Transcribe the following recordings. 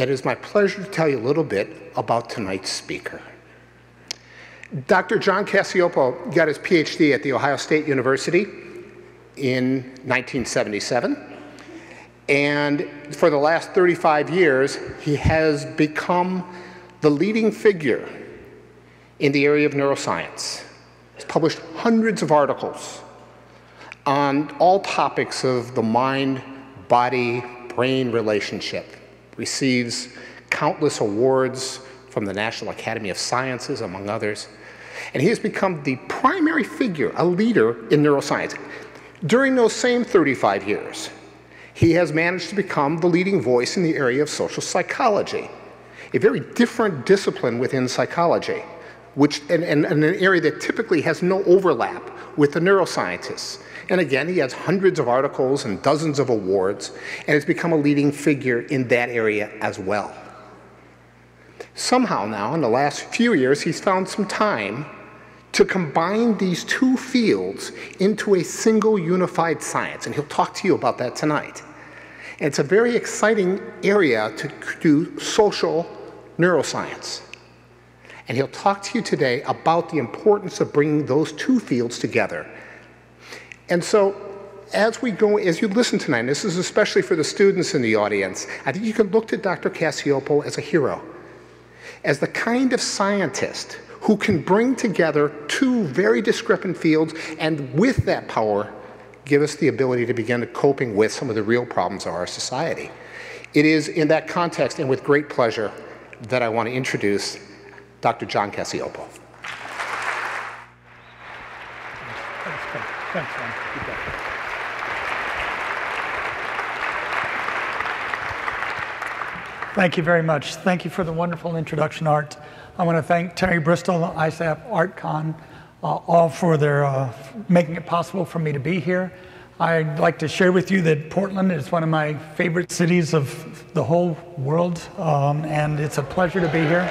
that it is my pleasure to tell you a little bit about tonight's speaker. Dr. John Cacioppo got his PhD at The Ohio State University in 1977. And for the last 35 years, he has become the leading figure in the area of neuroscience. He's published hundreds of articles on all topics of the mind body brain relationship, receives countless awards from the National Academy of Sciences, among others. And he has become the primary figure, a leader in neuroscience. During those same 35 years, he has managed to become the leading voice in the area of social psychology, a very different discipline within psychology, which, and, and, and an area that typically has no overlap with the neuroscientists. And again, he has hundreds of articles and dozens of awards, and has become a leading figure in that area as well. Somehow now, in the last few years, he's found some time to combine these two fields into a single unified science, and he'll talk to you about that tonight. And it's a very exciting area to do social neuroscience. And he'll talk to you today about the importance of bringing those two fields together and so as we go, as you listen tonight, this is especially for the students in the audience, I think you can look to Dr. Cacioppo as a hero, as the kind of scientist who can bring together two very discrepant fields and with that power give us the ability to begin coping with some of the real problems of our society. It is in that context and with great pleasure that I want to introduce Dr. John John. Thank you very much. Thank you for the wonderful introduction, Art. I want to thank Terry Bristol, ISEPP, ArtCon, uh, all for their uh, making it possible for me to be here. I'd like to share with you that Portland is one of my favorite cities of the whole world, um, and it's a pleasure to be here.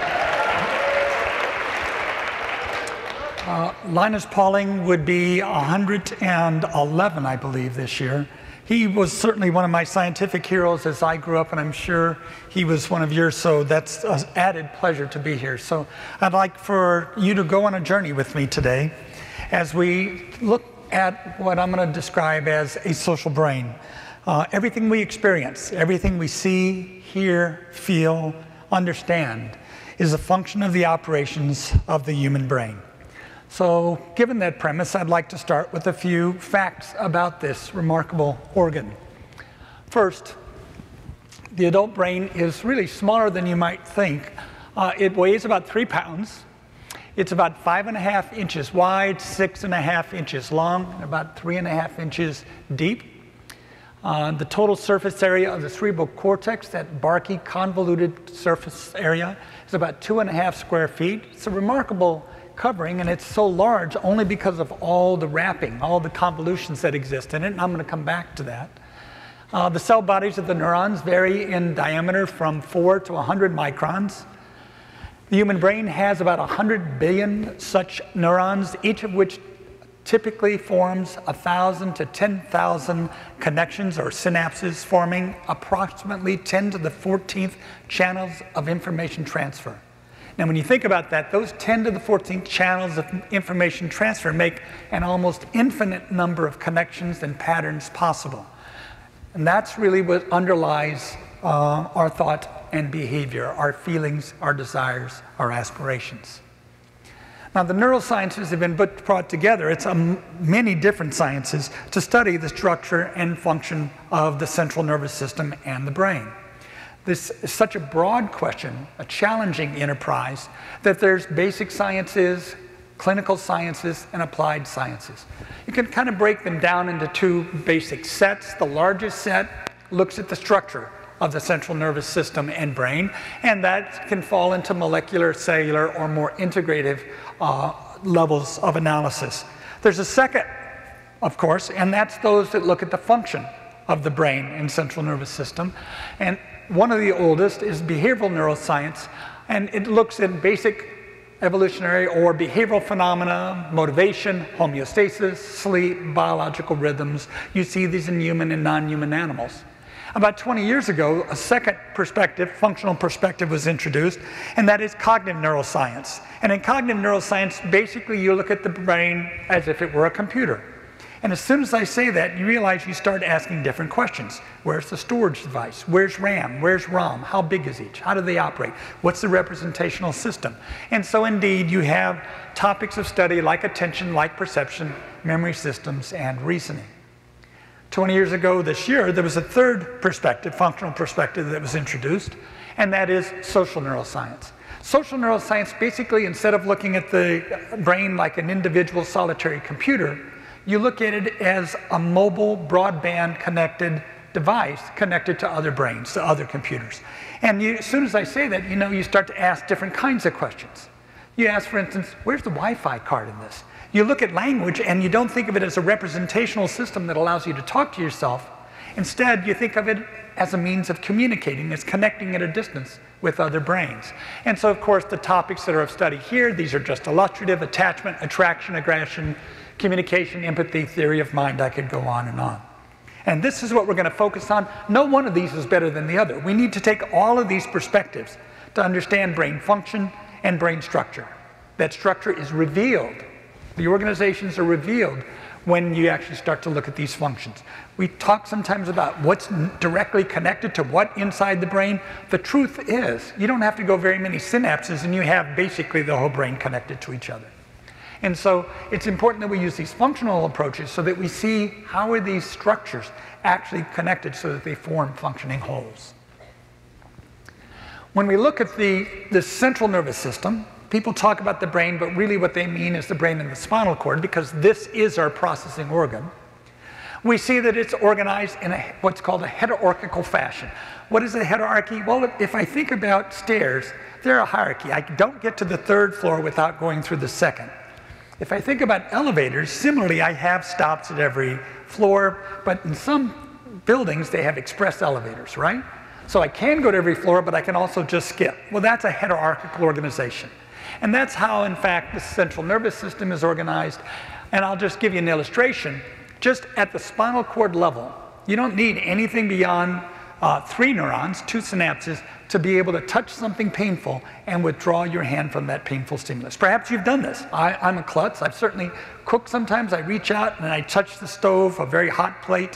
Uh, Linus Pauling would be 111, I believe, this year. He was certainly one of my scientific heroes as I grew up, and I'm sure he was one of yours, so that's an added pleasure to be here. So I'd like for you to go on a journey with me today as we look at what I'm going to describe as a social brain. Uh, everything we experience, everything we see, hear, feel, understand, is a function of the operations of the human brain. So given that premise, I'd like to start with a few facts about this remarkable organ. First, the adult brain is really smaller than you might think. Uh, it weighs about three pounds. It's about five and a half inches wide, six and a half inches long, and about three and a half inches deep. Uh, the total surface area of the cerebral cortex, that barky, convoluted surface area, is about two and a half square feet. It's a remarkable covering, and it's so large only because of all the wrapping, all the convolutions that exist in it, and I'm going to come back to that. Uh, the cell bodies of the neurons vary in diameter from 4 to 100 microns. The human brain has about 100 billion such neurons, each of which typically forms 1,000 to 10,000 connections or synapses, forming approximately 10 to the 14th channels of information transfer. Now, when you think about that, those 10 to the 14th channels of information transfer make an almost infinite number of connections and patterns possible. And that's really what underlies uh, our thought and behavior, our feelings, our desires, our aspirations. Now, the neurosciences have been brought together, it's many different sciences, to study the structure and function of the central nervous system and the brain. This is such a broad question, a challenging enterprise, that there's basic sciences, clinical sciences, and applied sciences. You can kind of break them down into two basic sets. The largest set looks at the structure of the central nervous system and brain, and that can fall into molecular, cellular, or more integrative uh, levels of analysis. There's a second, of course, and that's those that look at the function of the brain and central nervous system. And one of the oldest is behavioral neuroscience, and it looks at basic evolutionary or behavioral phenomena, motivation, homeostasis, sleep, biological rhythms. You see these in human and non-human animals. About 20 years ago, a second perspective, functional perspective, was introduced, and that is cognitive neuroscience. And in cognitive neuroscience, basically you look at the brain as if it were a computer. And as soon as I say that, you realize you start asking different questions. Where's the storage device? Where's RAM? Where's ROM? How big is each? How do they operate? What's the representational system? And so, indeed, you have topics of study like attention, like perception, memory systems, and reasoning. 20 years ago this year, there was a third perspective, functional perspective, that was introduced, and that is social neuroscience. Social neuroscience basically, instead of looking at the brain like an individual solitary computer, you look at it as a mobile, broadband connected device connected to other brains, to other computers. And you, as soon as I say that, you know, you start to ask different kinds of questions. You ask, for instance, where's the Wi Fi card in this? You look at language and you don't think of it as a representational system that allows you to talk to yourself. Instead, you think of it as a means of communicating, as connecting at a distance with other brains. And so, of course, the topics that are of study here, these are just illustrative attachment, attraction, aggression, communication, empathy, theory of mind. I could go on and on. And this is what we're going to focus on. No one of these is better than the other. We need to take all of these perspectives to understand brain function and brain structure. That structure is revealed. The organizations are revealed when you actually start to look at these functions. We talk sometimes about what's directly connected to what inside the brain. The truth is, you don't have to go very many synapses and you have basically the whole brain connected to each other. And so it's important that we use these functional approaches so that we see how are these structures actually connected so that they form functioning wholes. When we look at the, the central nervous system, people talk about the brain, but really what they mean is the brain and the spinal cord because this is our processing organ. We see that it's organized in a, what's called a heterarchical fashion. What is a heterarchy? Well, if I think about stairs, they're a hierarchy. I don't get to the third floor without going through the second. If I think about elevators, similarly, I have stops at every floor, but in some buildings, they have express elevators, right? So I can go to every floor, but I can also just skip. Well, that's a heterarchical organization. And that's how, in fact, the central nervous system is organized. And I'll just give you an illustration. Just at the spinal cord level, you don't need anything beyond uh, three neurons, two synapses, to be able to touch something painful and withdraw your hand from that painful stimulus. Perhaps you've done this. I, am a klutz. I've certainly cooked sometimes. I reach out and I touch the stove, a very hot plate,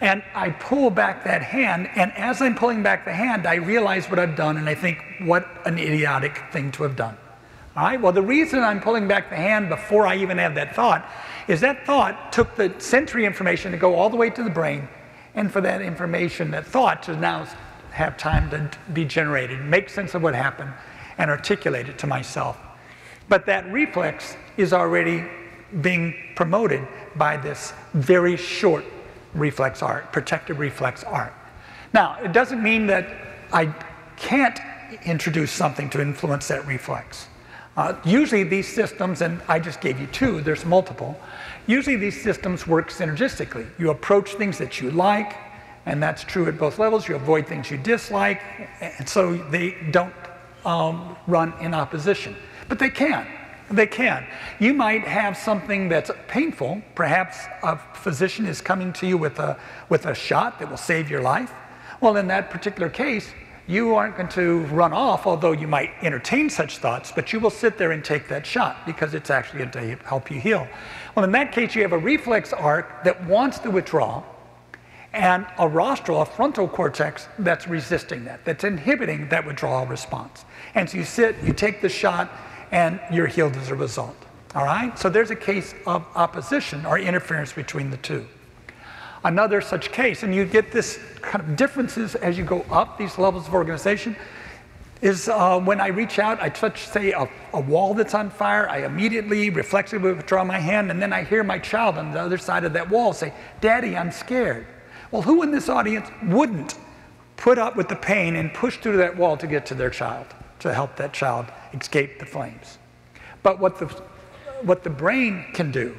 and I pull back that hand. And as I'm pulling back the hand, I realize what I've done and I think, what an idiotic thing to have done. All right, well, the reason I'm pulling back the hand before I even have that thought is that thought took the sensory information to go all the way to the brain, and for that information, that thought to now have time to be generated, make sense of what happened, and articulate it to myself. But that reflex is already being promoted by this very short reflex arc, protective reflex arc. Now, it doesn't mean that I can't introduce something to influence that reflex. Uh, usually these systems, and I just gave you two, there's multiple, usually these systems work synergistically. You approach things that you like, and that's true at both levels. You avoid things you dislike, and so they don't um, run in opposition. But they can. They can. You might have something that's painful. Perhaps a physician is coming to you with a, with a shot that will save your life. Well, in that particular case, you aren't going to run off, although you might entertain such thoughts, but you will sit there and take that shot because it's actually going to help you heal. Well, in that case, you have a reflex arc that wants to withdraw, and a rostral, a frontal cortex that's resisting that, that's inhibiting that withdrawal response. And so you sit, you take the shot, and you're healed as a result. All right? So there's a case of opposition or interference between the two. Another such case, and you get this kind of differences as you go up these levels of organization, is uh, when I reach out, I touch, say, a, a, wall that's on fire, I immediately reflexively withdraw my hand, and then I hear my child on the other side of that wall say, Daddy, I'm scared. Well, who in this audience wouldn't put up with the pain and push through that wall to get to their child, to help that child escape the flames? But what the, what the brain can do,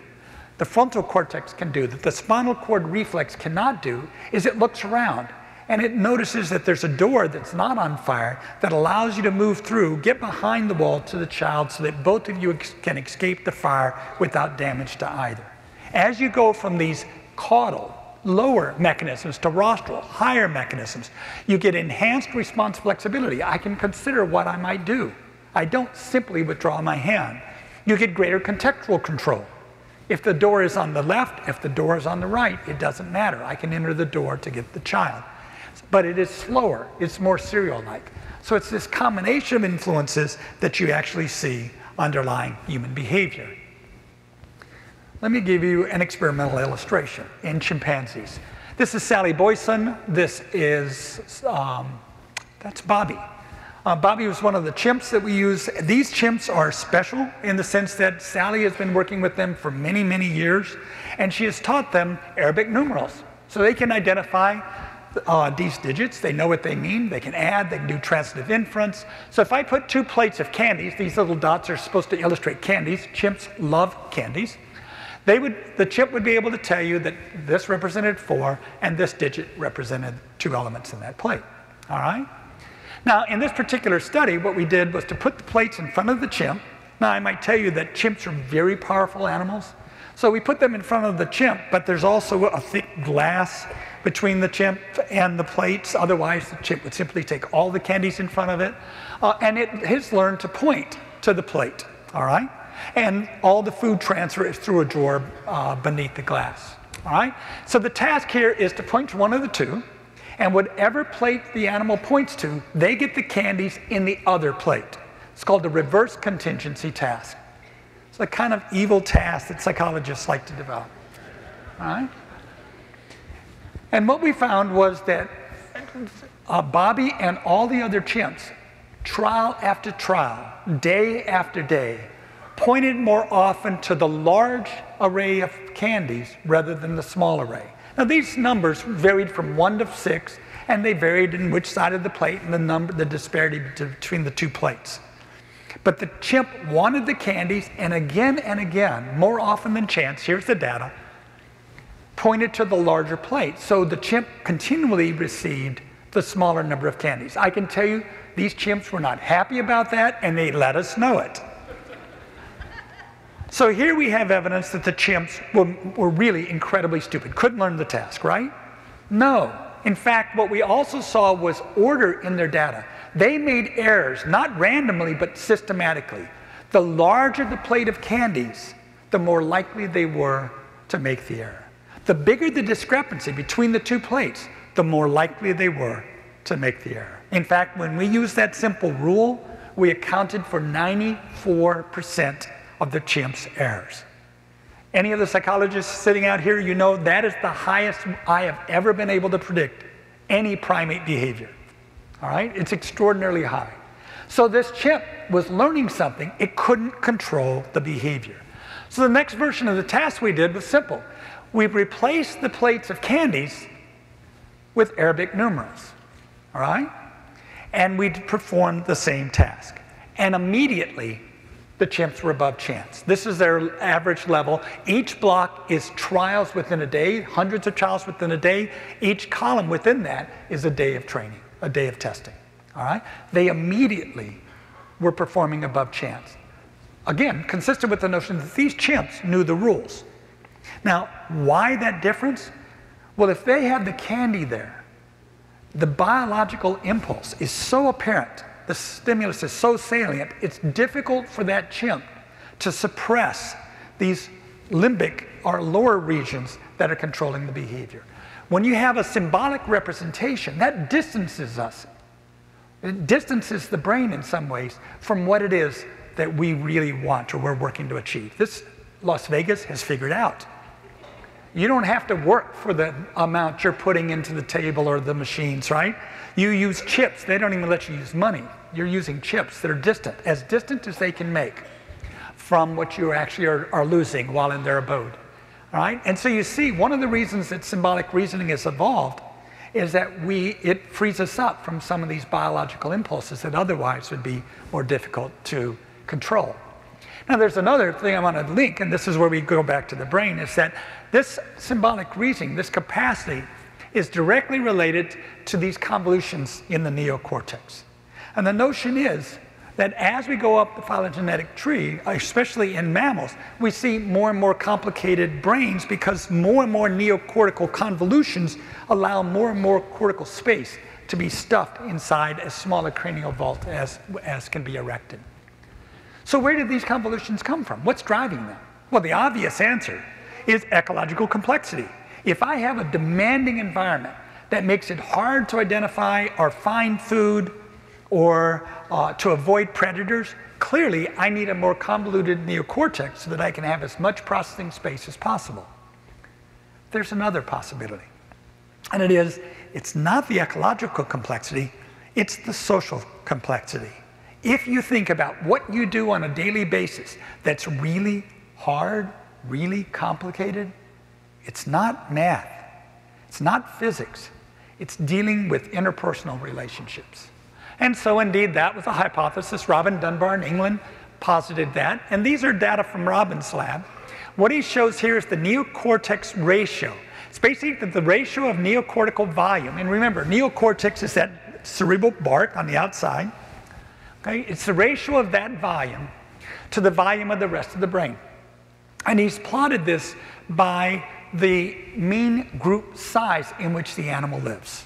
the frontal cortex can do, that the spinal cord reflex cannot do, is it looks around and it notices that there's a door that's not on fire that allows you to move through, get behind the wall to the child so that both of you can escape the fire without damage to either. As you go from these caudal lower mechanisms to rostral, higher mechanisms. You get enhanced response flexibility. I can consider what I might do. I don't simply withdraw my hand. You get greater contextual control. If the door is on the left, if the door is on the right, it doesn't matter. I can enter the door to get the child. But it is slower, it's more serial like. So it's this combination of influences that you actually see underlying human behavior. Let me give you an experimental illustration in chimpanzees. This is Sally Boysen. This is, um, that's Bobby. Uh, Bobby was one of the chimps that we use. These chimps are special in the sense that Sally has been working with them for many, many years, and she has taught them Arabic numerals. So they can identify uh, these digits, they know what they mean, they can add, they can do transitive inference. So if I put two plates of candies, these little dots are supposed to illustrate candies, chimps love candies. They would, the chimp would be able to tell you that this represented four and this digit represented two elements in that plate. All right? Now, in this particular study, what we did was to put the plates in front of the chimp. Now, I might tell you that chimps are very powerful animals. So we put them in front of the chimp, but there's also a thick glass between the chimp and the plates. Otherwise, the chimp would simply take all the candies in front of it. Uh, and it has learned to point to the plate, all right? And all the food transfer is through a drawer uh, beneath the glass, all right? So the task here is to point to one of the two, and whatever plate the animal points to, they get the candies in the other plate. It's called the reverse contingency task. It's a kind of evil task that psychologists like to develop, all right? And what we found was that uh, Bobby and all the other chimps, trial after trial, day after day, pointed more often to the large array of candies rather than the small array. Now these numbers varied from one to six, and they varied in which side of the plate and the number, the disparity between the two plates. But the chimp wanted the candies, and again and again, more often than chance, here's the data, pointed to the larger plate. So the chimp continually received the smaller number of candies. I can tell you these chimps were not happy about that and they let us know it. So here we have evidence that the chimps were, were really incredibly stupid, couldn't learn the task, right? No. In fact, what we also saw was order in their data. They made errors, not randomly, but systematically. The larger the plate of candies, the more likely they were to make the error. The bigger the discrepancy between the two plates, the more likely they were to make the error. In fact, when we used that simple rule, we accounted for 94% of the chimp's errors. Any of the psychologists sitting out here, you know that is the highest I have ever been able to predict any primate behavior. All right? It's extraordinarily high. So this chimp was learning something, it couldn't control the behavior. So the next version of the task we did was simple we replaced the plates of candies with Arabic numerals, all right? And we performed the same task. And immediately, the chimps were above chance. This is their average level. Each block is trials within a day, hundreds of trials within a day. Each column within that is a day of training, a day of testing, all right? They immediately were performing above chance. Again, consistent with the notion that these chimps knew the rules. Now, why that difference? Well, if they have the candy there, the biological impulse is so apparent, the stimulus is so salient, it's difficult for that chimp to suppress these limbic or lower regions that are controlling the behavior. When you have a symbolic representation, that distances us. It distances the brain in some ways from what it is that we really want or we're working to achieve. This Las Vegas has figured out. You don't have to work for the amount you're putting into the table or the machines, right? You use chips. They don't even let you use money. You're using chips that are distant, as distant as they can make from what you actually are, are losing while in their abode. All right? And so you see, one of the reasons that symbolic reasoning has evolved is that we, it frees us up from some of these biological impulses that otherwise would be more difficult to control. Now, there's another thing I want to link, and this is where we go back to the brain, is that this symbolic reasoning, this capacity, is directly related to these convolutions in the neocortex. And the notion is that as we go up the phylogenetic tree, especially in mammals, we see more and more complicated brains because more and more neocortical convolutions allow more and more cortical space to be stuffed inside as small cranial vault as, as can be erected. So where did these convolutions come from? What's driving them? Well, the obvious answer is ecological complexity. If I have a demanding environment that makes it hard to identify or find food or uh, to avoid predators, clearly I need a more convoluted neocortex so that I can have as much processing space as possible. There's another possibility, and it is it's not the ecological complexity, it's the social complexity. If you think about what you do on a daily basis that's really hard, really complicated, it's not math, it's not physics, it's dealing with interpersonal relationships. And so, indeed, that was a hypothesis. Robin Dunbar in England posited that. And these are data from Robin's lab. What he shows here is the neocortex ratio. It's basically the ratio of neocortical volume. And remember, neocortex is that cerebral bark on the outside. Okay? It's the ratio of that volume to the volume of the rest of the brain. And he's plotted this by the mean group size in which the animal lives.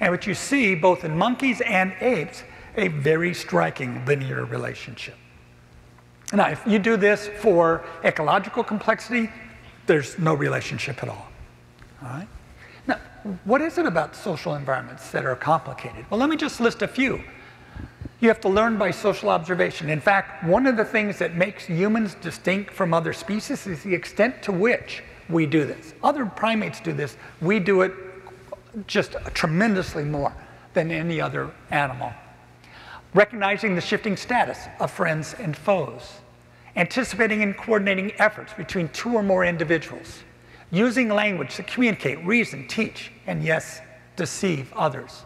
And what you see both in monkeys and apes, a very striking linear relationship. Now, if you do this for ecological complexity, there's no relationship at all. All right? Now, what is it about social environments that are complicated? Well, let me just list a few. You have to learn by social observation. In fact, one of the things that makes humans distinct from other species is the extent to which we do this. Other primates do this. We do it just tremendously more than any other animal. Recognizing the shifting status of friends and foes. Anticipating and coordinating efforts between two or more individuals. Using language to communicate, reason, teach, and yes, deceive others.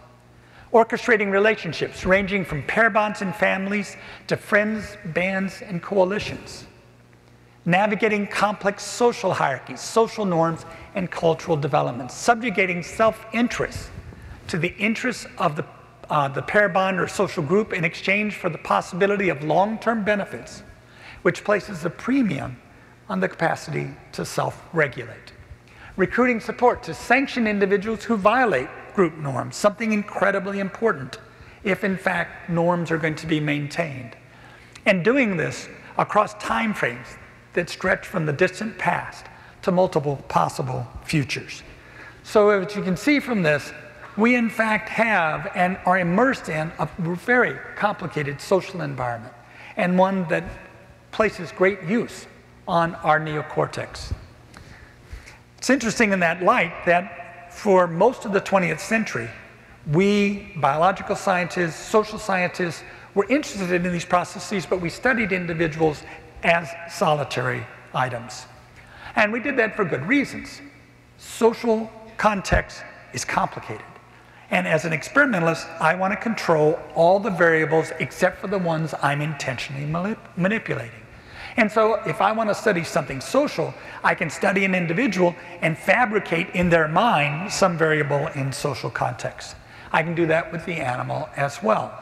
Orchestrating relationships ranging from pair bonds and families to friends, bands, and coalitions navigating complex social hierarchies, social norms, and cultural developments, subjugating self-interest to the interests of the, uh, the pair bond or social group in exchange for the possibility of long-term benefits, which places a premium on the capacity to self-regulate. Recruiting support to sanction individuals who violate group norms, something incredibly important if in fact norms are going to be maintained. And doing this across time frames that stretch from the distant past to multiple possible futures. So as you can see from this, we in fact have and are immersed in a very complicated social environment and one that places great use on our neocortex. It's interesting in that light that for most of the 20th century, we, biological scientists, social scientists, were interested in these processes, but we studied individuals as solitary items. And we did that for good reasons. Social context is complicated. And as an experimentalist, I want to control all the variables except for the ones I'm intentionally manip manipulating. And so if I want to study something social, I can study an individual and fabricate in their mind some variable in social context. I can do that with the animal as well.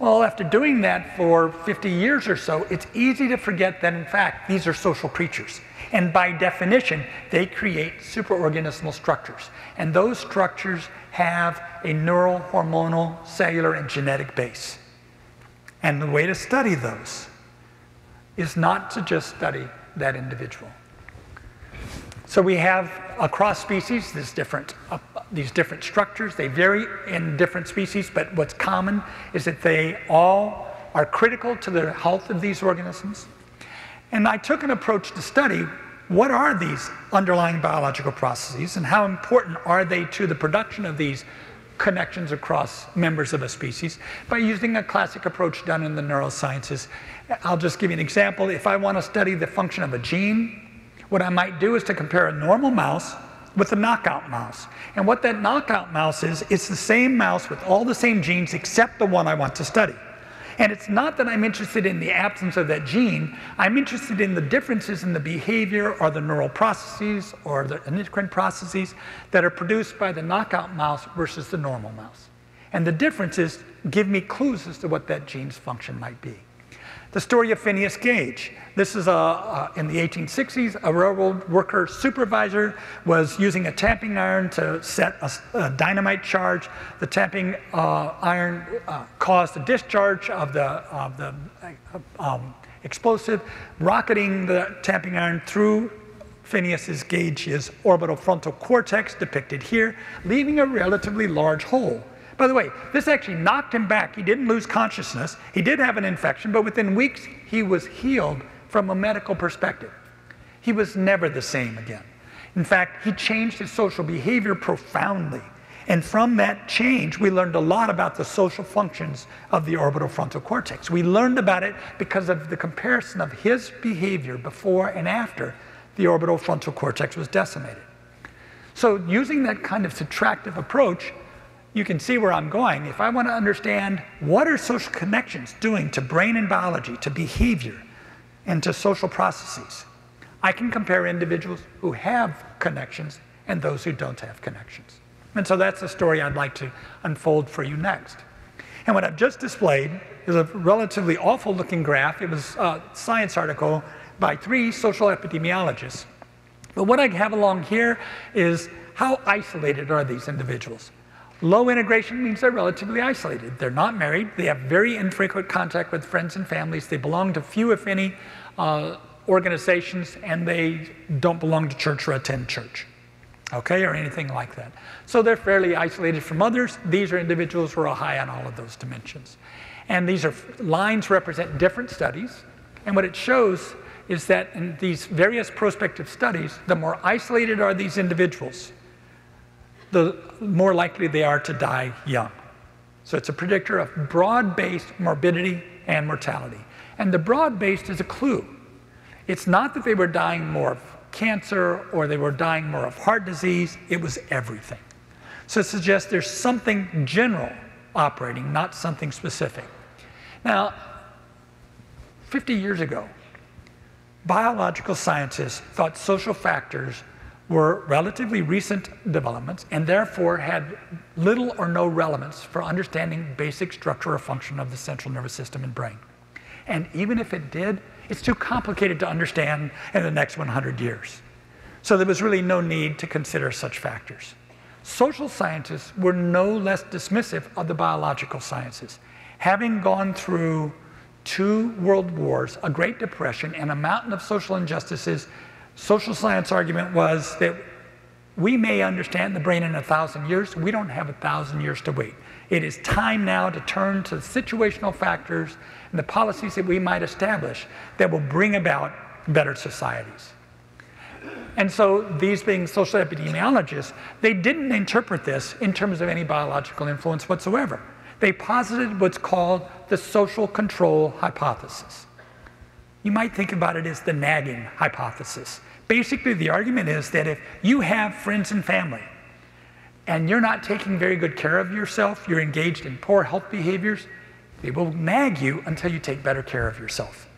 Well, after doing that for 50 years or so, it's easy to forget that in fact these are social creatures. And by definition, they create superorganismal structures. And those structures have a neural, hormonal, cellular, and genetic base. And the way to study those is not to just study that individual. So we have across species this different, uh, these different structures. They vary in different species, but what's common is that they all are critical to the health of these organisms. And I took an approach to study what are these underlying biological processes and how important are they to the production of these connections across members of a species by using a classic approach done in the neurosciences. I'll just give you an example. If I want to study the function of a gene, what I might do is to compare a normal mouse with a knockout mouse. And what that knockout mouse is, it's the same mouse with all the same genes except the one I want to study. And it's not that I'm interested in the absence of that gene, I'm interested in the differences in the behavior or the neural processes or the endocrine processes that are produced by the knockout mouse versus the normal mouse. And the difference is give me clues as to what that gene's function might be. The story of Phineas Gage. This is a, a, in the 1860s, a railroad worker supervisor was using a tamping iron to set a, a dynamite charge. The tamping uh, iron uh, caused a discharge of the, of the uh, um, explosive, rocketing the tamping iron through Phineas Gage's orbital frontal cortex, depicted here, leaving a relatively large hole. By the way, this actually knocked him back. He didn't lose consciousness. He did have an infection, but within weeks, he was healed from a medical perspective. He was never the same again. In fact, he changed his social behavior profoundly. And from that change, we learned a lot about the social functions of the orbital frontal cortex. We learned about it because of the comparison of his behavior before and after the orbital frontal cortex was decimated. So, using that kind of subtractive approach, you can see where I'm going. If I want to understand what are social connections doing to brain and biology, to behavior, and to social processes, I can compare individuals who have connections and those who don't have connections. And so that's the story I'd like to unfold for you next. And what I've just displayed is a relatively awful looking graph. It was a science article by three social epidemiologists. But what I have along here is how isolated are these individuals? Low integration means they're relatively isolated. They're not married. They have very infrequent contact with friends and families. They belong to few, if any, uh, organizations, and they don't belong to church or attend church, okay, or anything like that. So they're fairly isolated from others. These are individuals who are high on all of those dimensions. And these are lines represent different studies. And what it shows is that in these various prospective studies, the more isolated are these individuals, the more likely they are to die young. So it's a predictor of broad based morbidity and mortality. And the broad based is a clue. It's not that they were dying more of cancer or they were dying more of heart disease, it was everything. So it suggests there's something general operating, not something specific. Now, 50 years ago, biological scientists thought social factors were relatively recent developments and therefore had little or no relevance for understanding basic structure or function of the central nervous system and brain. And even if it did, it's too complicated to understand in the next 100 years. So there was really no need to consider such factors. Social scientists were no less dismissive of the biological sciences. Having gone through two world wars, a Great Depression, and a mountain of social injustices social science argument was that we may understand the brain in a thousand years. We don't have a thousand years to wait. It is time now to turn to situational factors and the policies that we might establish that will bring about better societies. And so, these being social epidemiologists, they didn't interpret this in terms of any biological influence whatsoever. They posited what's called the social control hypothesis. You might think about it as the nagging hypothesis. Basically, the argument is that if you have friends and family and you're not taking very good care of yourself, you're engaged in poor health behaviors, they will nag you until you take better care of yourself.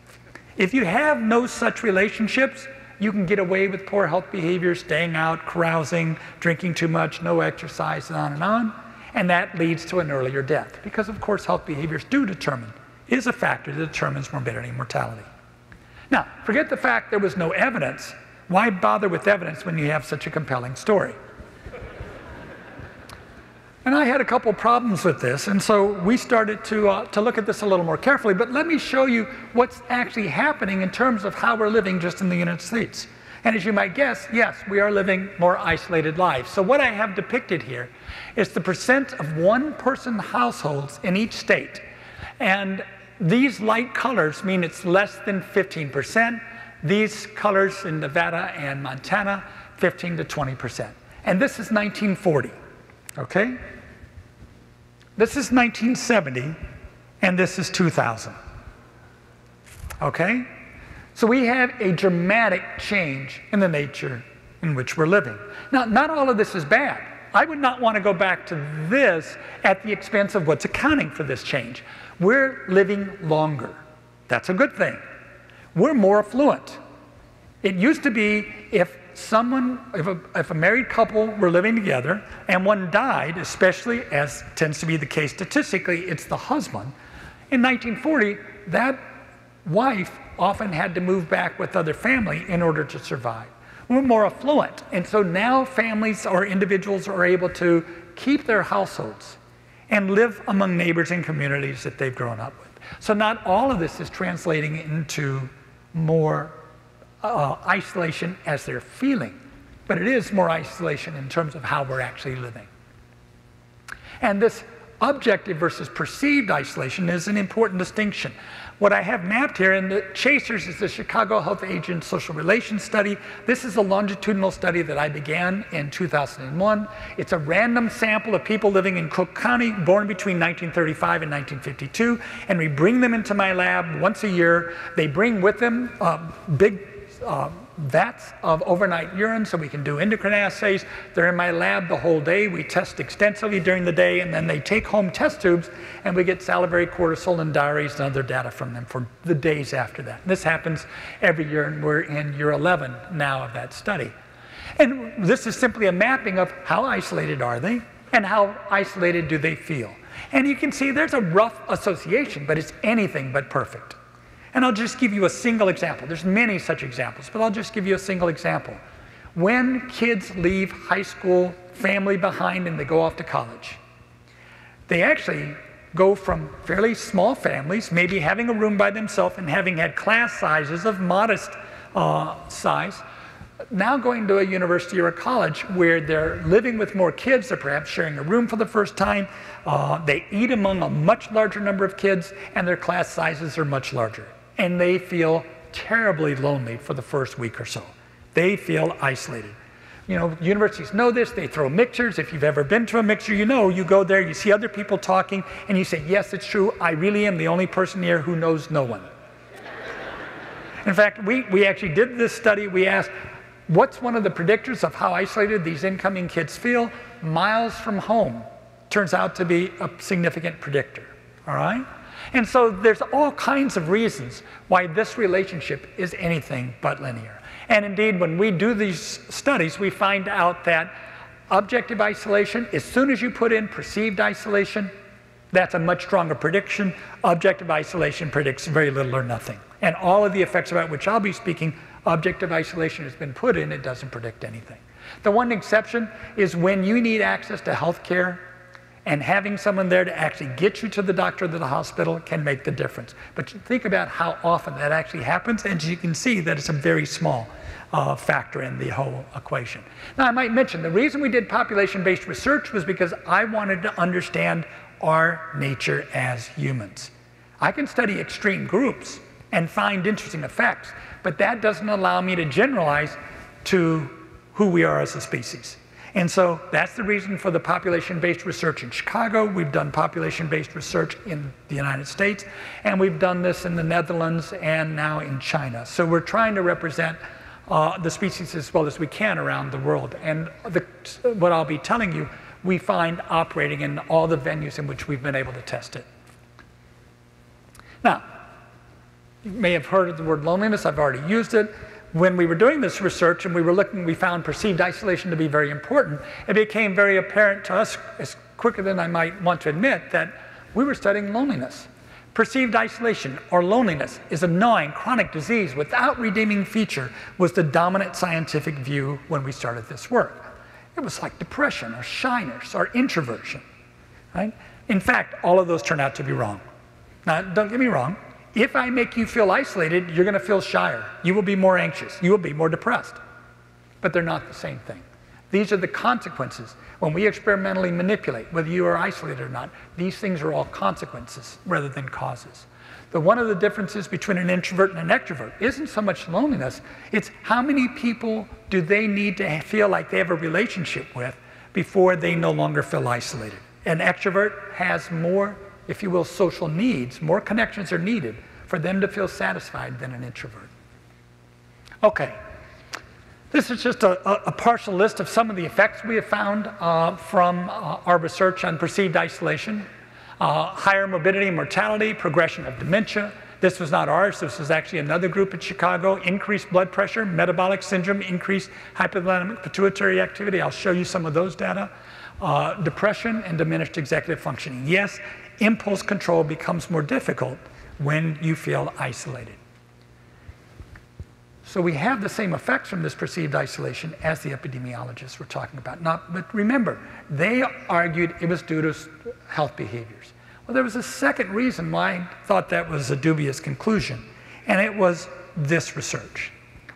If you have no such relationships, you can get away with poor health behaviors, staying out, carousing, drinking too much, no exercise, and on and on. And that leads to an earlier death. Because, of course, health behaviors do determine, is a factor that determines morbidity and mortality. Now, forget the fact there was no evidence. Why bother with evidence when you have such a compelling story? And I had a couple problems with this, and so we started to, uh, to look at this a little more carefully. But let me show you what's actually happening in terms of how we're living just in the United States. And as you might guess, yes, we are living more isolated lives. So what I have depicted here is the percent of one person households in each state. And these light colors mean it's less than 15%. These colors in Nevada and Montana, 15 to 20%. And this is 1940, okay? This is 1970, and this is 2000. Okay? So we have a dramatic change in the nature in which we're living. Now, not all of this is bad. I would not want to go back to this at the expense of what's accounting for this change. We're living longer. That's a good thing. We're more affluent. It used to be if someone, if a, if a married couple were living together and one died, especially as tends to be the case statistically, it's the husband. In 1940, that wife often had to move back with other family in order to survive. We're more affluent, and so now families or individuals are able to keep their households and live among neighbors and communities that they've grown up with. So not all of this is translating into more uh, isolation as they're feeling, but it is more isolation in terms of how we're actually living. And this objective versus perceived isolation is an important distinction. What I have mapped here in the Chasers is the Chicago Health Aging Social Relations Study. This is a longitudinal study that I began in 2001. It's a random sample of people living in Cook County born between 1935 and 1952, and we bring them into my lab once a year. They bring with them uh, big uh, vats of overnight urine so we can do endocrine assays. They're in my lab the whole day. We test extensively during the day, and then they take home test tubes, and we get salivary cortisol and diaries and other data from them for the days after that. This happens every year, and we're in year 11 now of that study. And this is simply a mapping of how isolated are they and how isolated do they feel. And you can see there's a rough association, but it's anything but perfect. And I'll just give you a single example. There's many such examples, but I'll just give you a single example. When kids leave high school family behind and they go off to college, they actually go from fairly small families, maybe having a room by themselves and having had class sizes of modest uh, size, now going to a university or a college where they're living with more kids, they're perhaps sharing a room for the first time, uh, they eat among a much larger number of kids, and their class sizes are much larger and they feel terribly lonely for the first week or so. They feel isolated. You know, universities know this, they throw mixers. If you've ever been to a mixer, you know, you go there, you see other people talking, and you say, Yes, it's true, I really am the only person here who knows no one. In fact, we, we actually did this study. We asked, What's one of the predictors of how isolated these incoming kids feel? Miles from home turns out to be a significant predictor. All right? And so there's all kinds of reasons why this relationship is anything but linear. And indeed, when we do these studies, we find out that objective isolation, as soon as you put in perceived isolation, that's a much stronger prediction. Objective isolation predicts very little or nothing. And all of the effects about which I'll be speaking, objective isolation has been put in, it doesn't predict anything. The one exception is when you need access to health care and having someone there to actually get you to the doctor or the hospital can make the difference. But think about how often that actually happens, and you can see that it's a very small uh, factor in the whole equation. Now, I might mention the reason we did population based research was because I wanted to understand our nature as humans. I can study extreme groups and find interesting effects, but that doesn't allow me to generalize to who we are as a species. And so that's the reason for the population-based research in Chicago. We've done population-based research in the United States, and we've done this in the Netherlands and now in China. So we're trying to represent uh, the species as well as we can around the world. And the, what I'll be telling you, we find operating in all the venues in which we've been able to test it. Now, you may have heard of the word loneliness. I've already used it when we were doing this research and we were looking, we found perceived isolation to be very important. It became very apparent to us, as quicker than I might want to admit, that we were studying loneliness. Perceived isolation or loneliness is a gnawing chronic disease without redeeming feature was the dominant scientific view when we started this work. It was like depression or shyness or introversion. Right? In fact, all of those turned out to be wrong. Now, don't get me wrong, if I make you feel isolated, you're going to feel shyer. You will be more anxious. You will be more depressed. But they're not the same thing. These are the consequences. When we experimentally manipulate whether you are isolated or not, these things are all consequences rather than causes. The one of the differences between an introvert and an extrovert isn't so much loneliness, it's how many people do they need to feel like they have a relationship with before they no longer feel isolated. An extrovert has more if you will, social needs, more connections are needed for them to feel satisfied than an introvert. Okay, this is just a, a, a partial list of some of the effects we have found uh, from uh, our research on perceived isolation. Uh, higher morbidity mortality, progression of dementia, This was not ours. This was actually another group in Chicago. Increased blood pressure, metabolic syndrome, increased hypothalamic pituitary activity. I'll show you some of those data. Uh, depression and diminished executive functioning. Yes, impulse control becomes more difficult when you feel isolated. So we have the same effects from this perceived isolation as the epidemiologists were talking about. Not, but remember, they argued it was due to health behaviors. Well, there was a second reason why I thought that was a dubious conclusion, and it was this research.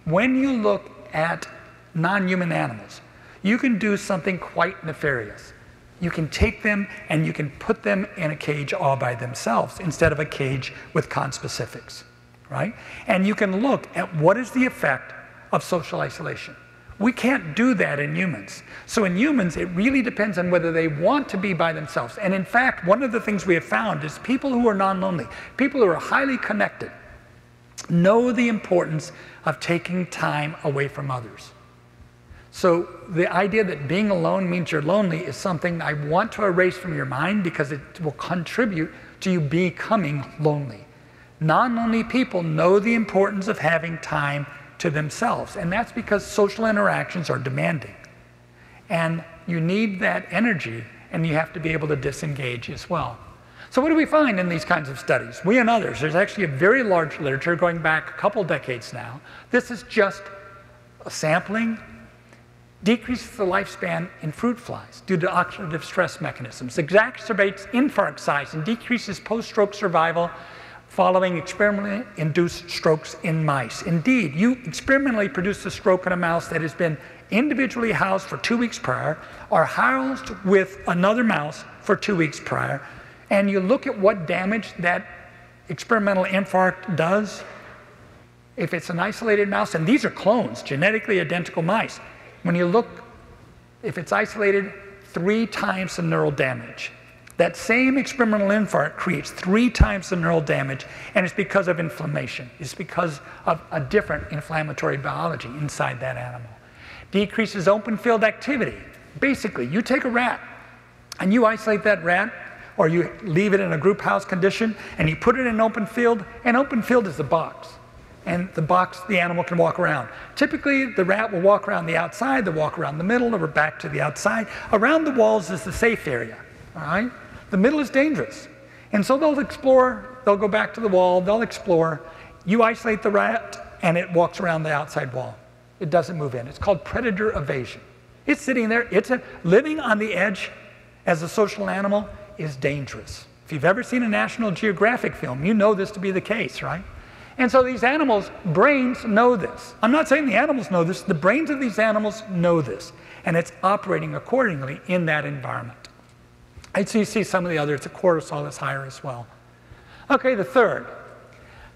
When you look at non-human animals, you can do something quite nefarious. You can take them and you can put them in a cage all by themselves instead of a cage with conspecifics right? And you can look at what is the effect of social isolation. We can't do that in humans. So in humans, it really depends on whether they want to be by themselves. And in fact, one of the things we have found is people who are non-lonely, people who are highly connected, know the importance of taking time away from others. So the idea that being alone means you're lonely is something I want to erase from your mind because it will contribute to you becoming lonely. Non-lonely people know the importance of having time to themselves, and that's because social interactions are demanding. And you need that energy, and you have to be able to disengage as well. So what do we find in these kinds of studies? We and others, there's actually a very large literature going back a couple decades now. This is just a sampling, decreases the lifespan in fruit flies due to oxidative stress mechanisms, exacerbates infarct size and decreases post-stroke survival following experimentally induced strokes in mice. Indeed, you experimentally produce a stroke in a mouse that has been individually housed for two weeks prior, or housed with another mouse for two weeks prior, and you look at what damage that experimental infarct does. If it's an isolated mouse, and these are clones, genetically identical mice, when you look, if it's isolated, three times the neural damage. That same experimental infarct creates three times the neural damage, and it's because of inflammation. It's because of a different inflammatory biology inside that animal. Decreases open field activity. Basically, you take a rat and you isolate that rat, or you leave it in a group house condition, and you put it in an open field, and open field is the box. And the box, the animal can walk around. Typically, the rat will walk around the outside, they'll walk around the middle, or back to the outside. Around the walls is the safe area, all right? The middle is dangerous. And so they'll explore, they'll go back to the wall, they'll explore. You isolate the rat, and it walks around the outside wall. It doesn't move in. It's called predator evasion. It's sitting there. It's a, living on the edge as a social animal is dangerous. If you've ever seen a National Geographic film, you know this to be the case, right? And so these animals' brains know this. I'm not saying the animals know this, the brains of these animals know this, and it's operating accordingly in that environment. And so you see some of the others, the cortisol is higher as well. Okay, the third.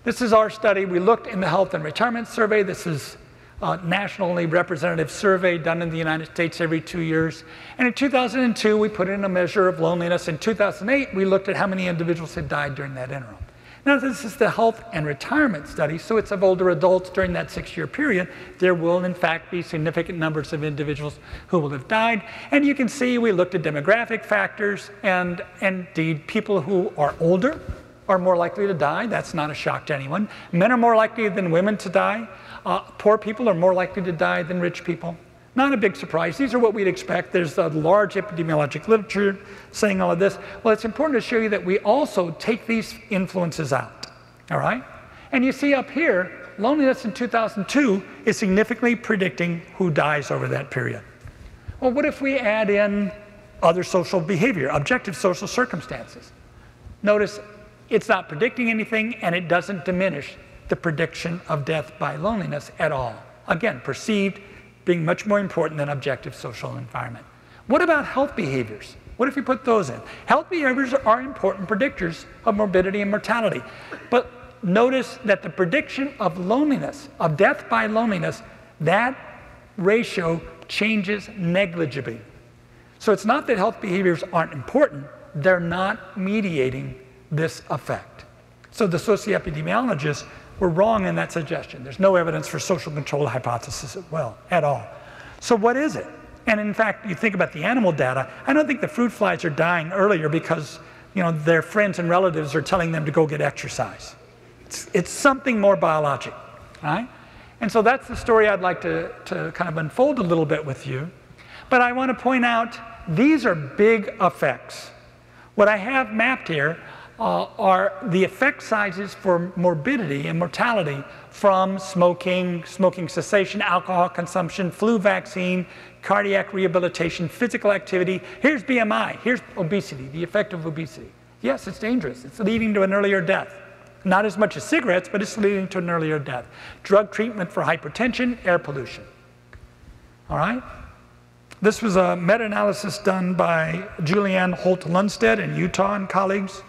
This is our study. We looked in the Health and Retirement Survey. This is a nationally representative survey done in the United States every two years. And in 2002, we put in a measure of loneliness. In 2008, we looked at how many individuals had died during that interim. Now, this is the health and retirement study, so it's of older adults during that six year period. There will, in fact, be significant numbers of individuals who will have died. And you can see we looked at demographic factors, and indeed, people who are older are more likely to die. That's not a shock to anyone. Men are more likely than women to die. Uh, poor people are more likely to die than rich people. Not a big surprise. These are what we'd expect. There's a large epidemiologic literature saying all of this. Well, it's important to show you that we also take these influences out. All right? And you see up here, loneliness in 2002 is significantly predicting who dies over that period. Well, what if we add in other social behavior, objective social circumstances? Notice it's not predicting anything and it doesn't diminish the prediction of death by loneliness at all. Again, perceived being much more important than objective social environment. What about health behaviors? What if you put those in? Health behaviors are important predictors of morbidity and mortality. But notice that the prediction of loneliness, of death by loneliness, that ratio changes negligibly. So it's not that health behaviors aren't important, they're not mediating this effect. So the socioepidemiologists were wrong in that suggestion. There's no evidence for social control hypothesis at, well, at all. So what is it? And in fact, you think about the animal data, I don't think the fruit flies are dying earlier because you know, their friends and relatives are telling them to go get exercise. It's, it's something more biologic, right? And so that's the story I'd like to, to kind of unfold a little bit with you. But I want to point out these are big effects. What I have mapped here uh, are the effect sizes for morbidity and mortality from smoking, smoking cessation, alcohol consumption, flu vaccine, cardiac rehabilitation, physical activity. Here's BMI, here's obesity, the effect of obesity. Yes, it's dangerous. It's leading to an earlier death. Not as much as cigarettes, but it's leading to an earlier death. Drug treatment for hypertension, air pollution. All right? This was a meta-analysis done by Julianne Holt-Lunstad in Utah and colleagues.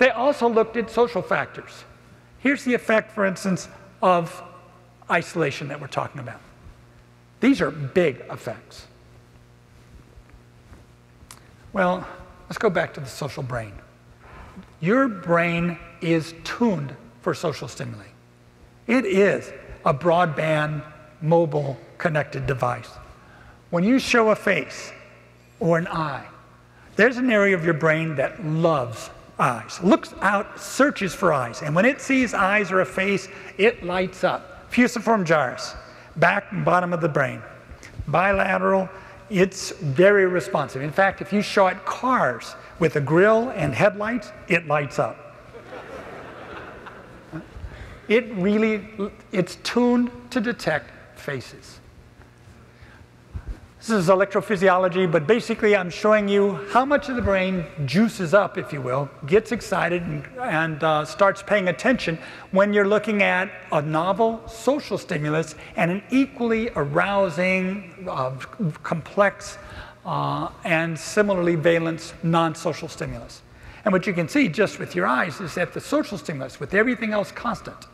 They also looked at social factors. Here's the effect, for instance, of isolation that we're talking about. These are big effects. Well, let's go back to the social brain. Your brain is tuned for social stimuli. It is a broadband, mobile, connected device. When you show a face or an eye, there's an area of your brain that loves eyes, looks out, searches for eyes, and when it sees eyes or a face, it lights up. Fusiform gyrus, back and bottom of the brain. Bilateral, it's very responsive. In fact, if you show it cars with a grill and headlights, it lights up. it really, it's tuned to detect faces. This is electrophysiology, but basically I'm showing you how much of the brain juices up, if you will, gets excited and, and uh, starts paying attention when you're looking at a novel social stimulus and an equally arousing, uh, complex, uh, and similarly valence non-social stimulus. And what you can see just with your eyes is that the social stimulus, with everything else constant,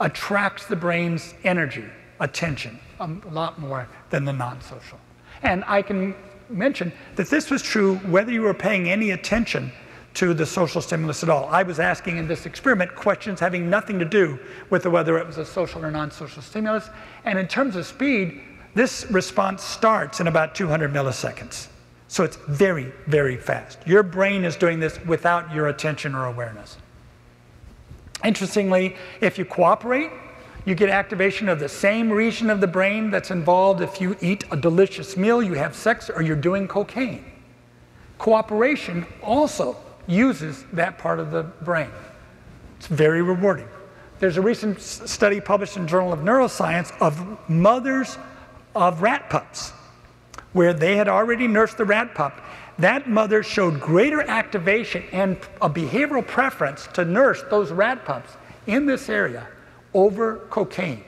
attracts the brain's energy, attention, a lot more than the non-social. And I can mention that this was true whether you were paying any attention to the social stimulus at all. I was asking in this experiment questions having nothing to do with whether it was a social or non-social stimulus. And in terms of speed, this response starts in about 200 milliseconds. So it's very, very fast. Your brain is doing this without your attention or awareness. Interestingly, if you cooperate, you get activation of the same region of the brain that's involved if you eat a delicious meal, you have sex, or you're doing cocaine. Cooperation also uses that part of the brain. It's very rewarding. There's a recent study published in Journal of Neuroscience of mothers of rat pups, where they had already nursed the rat pup. That mother showed greater activation and a behavioral preference to nurse those rat pups in this area over cocaine.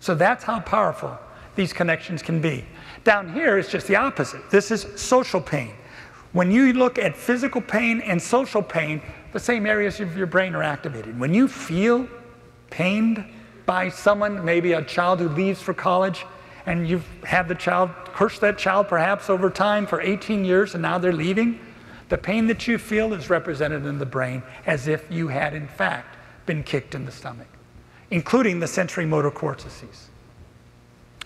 So that's how powerful these connections can be. Down here is just the opposite. This is social pain. When you look at physical pain and social pain, the same areas of your brain are activated. When you feel pained by someone, maybe a child who leaves for college, and you've had the child, cursed that child perhaps over time for 18 years, and now they're leaving, the pain that you feel is represented in the brain as if you had, in fact, been kicked in the stomach including the sensory motor cortices.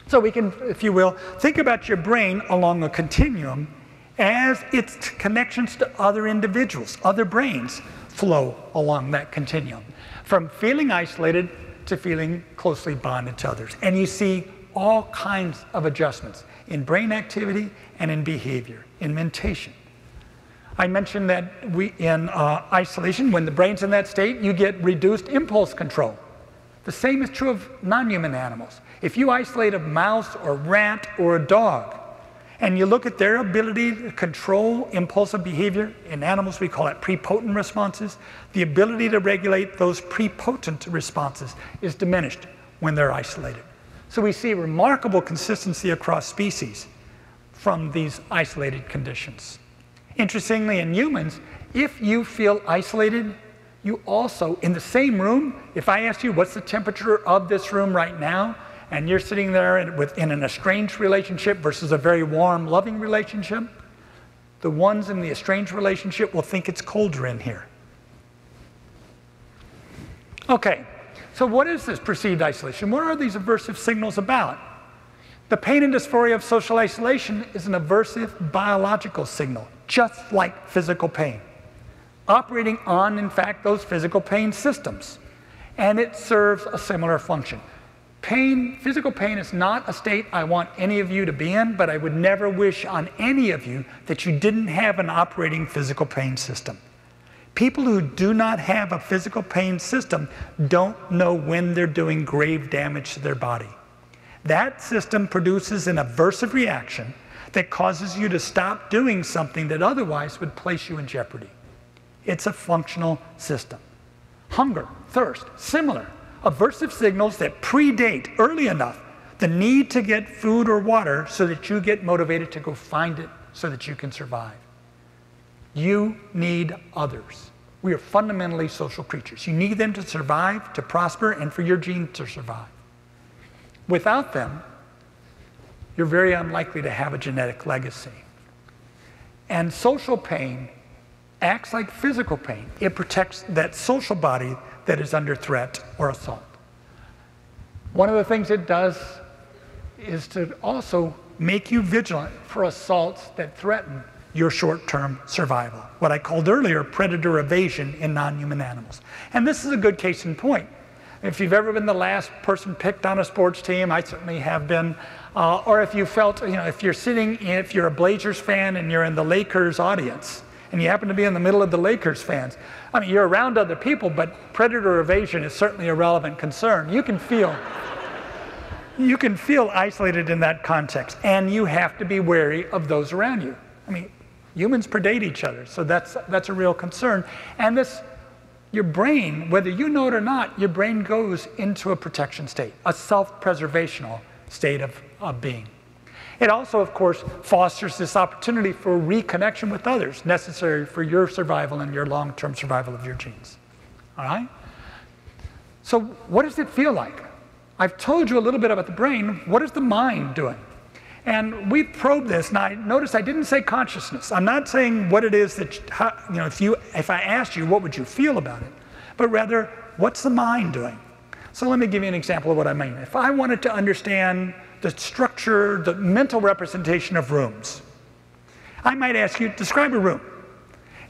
So we can, if you will, think about your brain along a continuum as its connections to other individuals, other brains flow along that continuum, from feeling isolated to feeling closely bonded to others. And you see all kinds of adjustments in brain activity and in behavior, in mentation. I mentioned that we, in uh, isolation, when the brain's in that state, you get reduced impulse control. The same is true of non-human animals. If you isolate a mouse or rat or a dog, and you look at their ability to control impulsive behavior, in animals we call it prepotent responses, the ability to regulate those prepotent responses is diminished when they're isolated. So we see remarkable consistency across species from these isolated conditions. Interestingly, in humans, if you feel isolated, you also, in the same room, if I ask you what's the temperature of this room right now, and you're sitting there in, an estranged relationship versus a very warm, loving relationship, the ones in the estranged relationship will think it's colder in here. Okay, so what is this perceived isolation? What are these aversive signals about? The pain and dysphoria of social isolation is an aversive biological signal, just like physical pain operating on, in fact, those physical pain systems. and it serves a similar function. Pain, physical pain is not a state I want any of you to be in, but I would never wish on any of you that you didn't have an operating physical pain system. People who do not have a physical pain system don't know when they're doing grave damage to their body. That system produces an aversive reaction that causes you to stop doing something that otherwise would place you in jeopardy. It's a functional system. Hunger, thirst, similar aversive signals that predate early enough the need to get food or water so that you get motivated to go find it so that you can survive. You need others. We are fundamentally social creatures. You need them to survive, to prosper, and for your genes to survive. Without them, you're very unlikely to have a genetic legacy. And social pain acts like physical pain. It protects that social body that is under threat or assault. One of the things it does is to also make you vigilant for assaults that threaten your short term survival, what I called earlier predator evasion in non human animals. And this is a good case in point. If you've ever been the last person picked on a sports team, I certainly have been, uh, or if you felt, you know, if you're sitting, if you're a Blazers fan and you're in the Lakers audience, and you happen to be in the middle of the Lakers fans. I mean, you're around other people, but predator evasion is certainly a relevant concern. You can feel you can feel isolated in that context, and you have to be wary of those around you. I mean, humans predate each other, so that's that's a real concern. And this your brain, whether you know it or not, your brain goes into a protection state, a self-preservational state of, of being. It also, of course, fosters this opportunity for reconnection with others necessary for your survival and your long term survival of your genes. All right? So, what does it feel like? I've told you a little bit about the brain. What is the mind doing? And we probed this, and I noticed I didn't say consciousness. I'm not saying what it is that, you know, if, you, if I asked you, what would you feel about it? But rather, what's the mind doing? So let me give you an example of what I mean. If I wanted to understand the structure, the mental representation of rooms. I might ask you, to describe a room.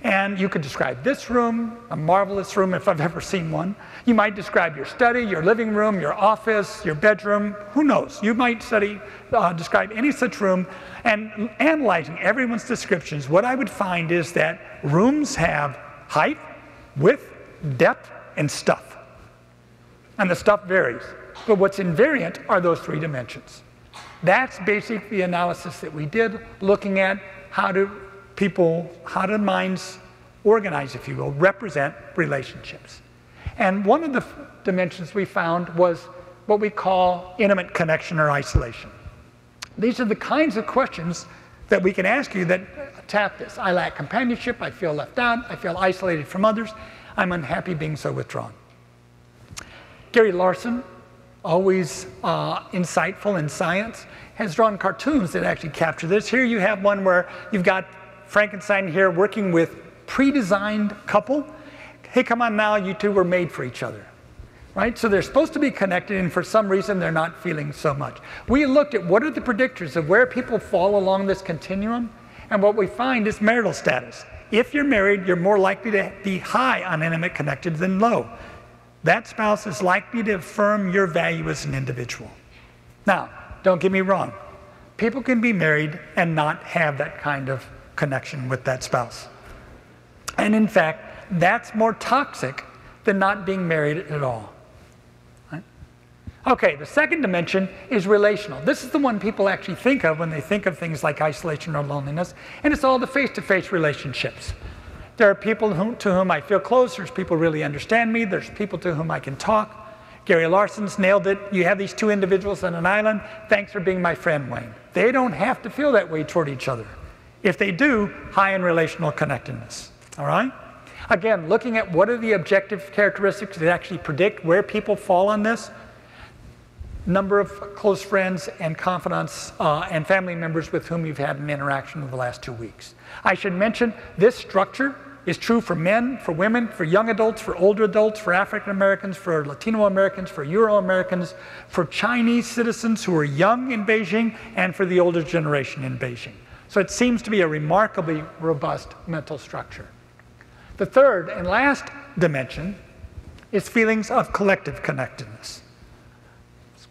And you could describe this room, a marvelous room if I've ever seen one. You might describe your study, your living room, your office, your bedroom, who knows? You might study, uh, describe any such room. And analyzing everyone's descriptions, what I would find is that rooms have height, width, depth, and stuff. And the stuff varies. But what's invariant are those three dimensions. That's basically the analysis that we did, looking at how do people, how do minds organize, if you will, represent relationships. And one of the dimensions we found was what we call intimate connection or isolation. These are the kinds of questions that we can ask you that tap this. I lack companionship, I feel left out, I feel isolated from others, I'm unhappy being so withdrawn. Gary Larson always uh, insightful in science, has drawn cartoons that actually capture this. Here you have one where you've got Frankenstein here working with pre-designed couple. Hey, come on now, you two were made for each other. Right? So they're supposed to be connected, and for some reason they're not feeling so much. We looked at what are the predictors of where people fall along this continuum, and what we find is marital status. If you're married, you're more likely to be high on intimate connected than low that spouse is likely to affirm your value as an individual. Now, don't get me wrong. People can be married and not have that kind of connection with that spouse. And in fact, that's more toxic than not being married at all. Okay, the second dimension is relational. This is the one people actually think of when they think of things like isolation or loneliness, and it's all the face to face relationships. There are people to whom I feel close. There's people really understand me. There's people to whom I can talk. Gary Larson's nailed it. You have these two individuals on an island. Thanks for being my friend, Wayne. They don't have to feel that way toward each other. If they do, high in relational connectedness. All right? Again, looking at what are the objective characteristics that actually predict where people fall on this number of close friends and confidants uh, and family members with whom you've had an interaction in the last two weeks. I should mention this structure is true for men, for women, for young adults, for older adults, for African Americans, for Latino Americans, for Euro Americans, for Chinese citizens who are young in Beijing, and for the older generation in Beijing. So it seems to be a remarkably robust mental structure. The third and last dimension is feelings of collective connectedness.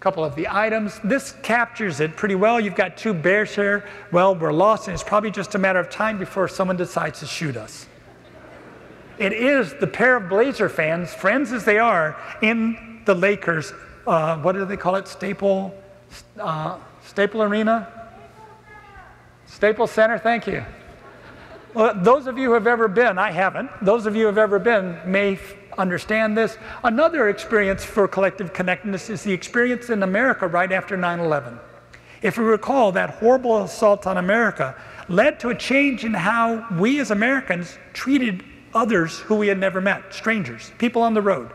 Couple of the items. This captures it pretty well. You've got two bears here. Well, we're lost, and it's probably just a matter of time before someone decides to shoot us. It is the pair of Blazer fans, friends as they are, in the Lakers. Uh, what do they call it? Staple, uh, Staple Arena, Staples Center. Thank you. Well, those of you who have ever been, I haven't. Those of you who have ever been may understand this. Another experience for collective connectedness is the experience in America right after 9 11. If we recall, that horrible assault on America led to a change in how we as Americans treated others who we had never met, strangers, people on the road.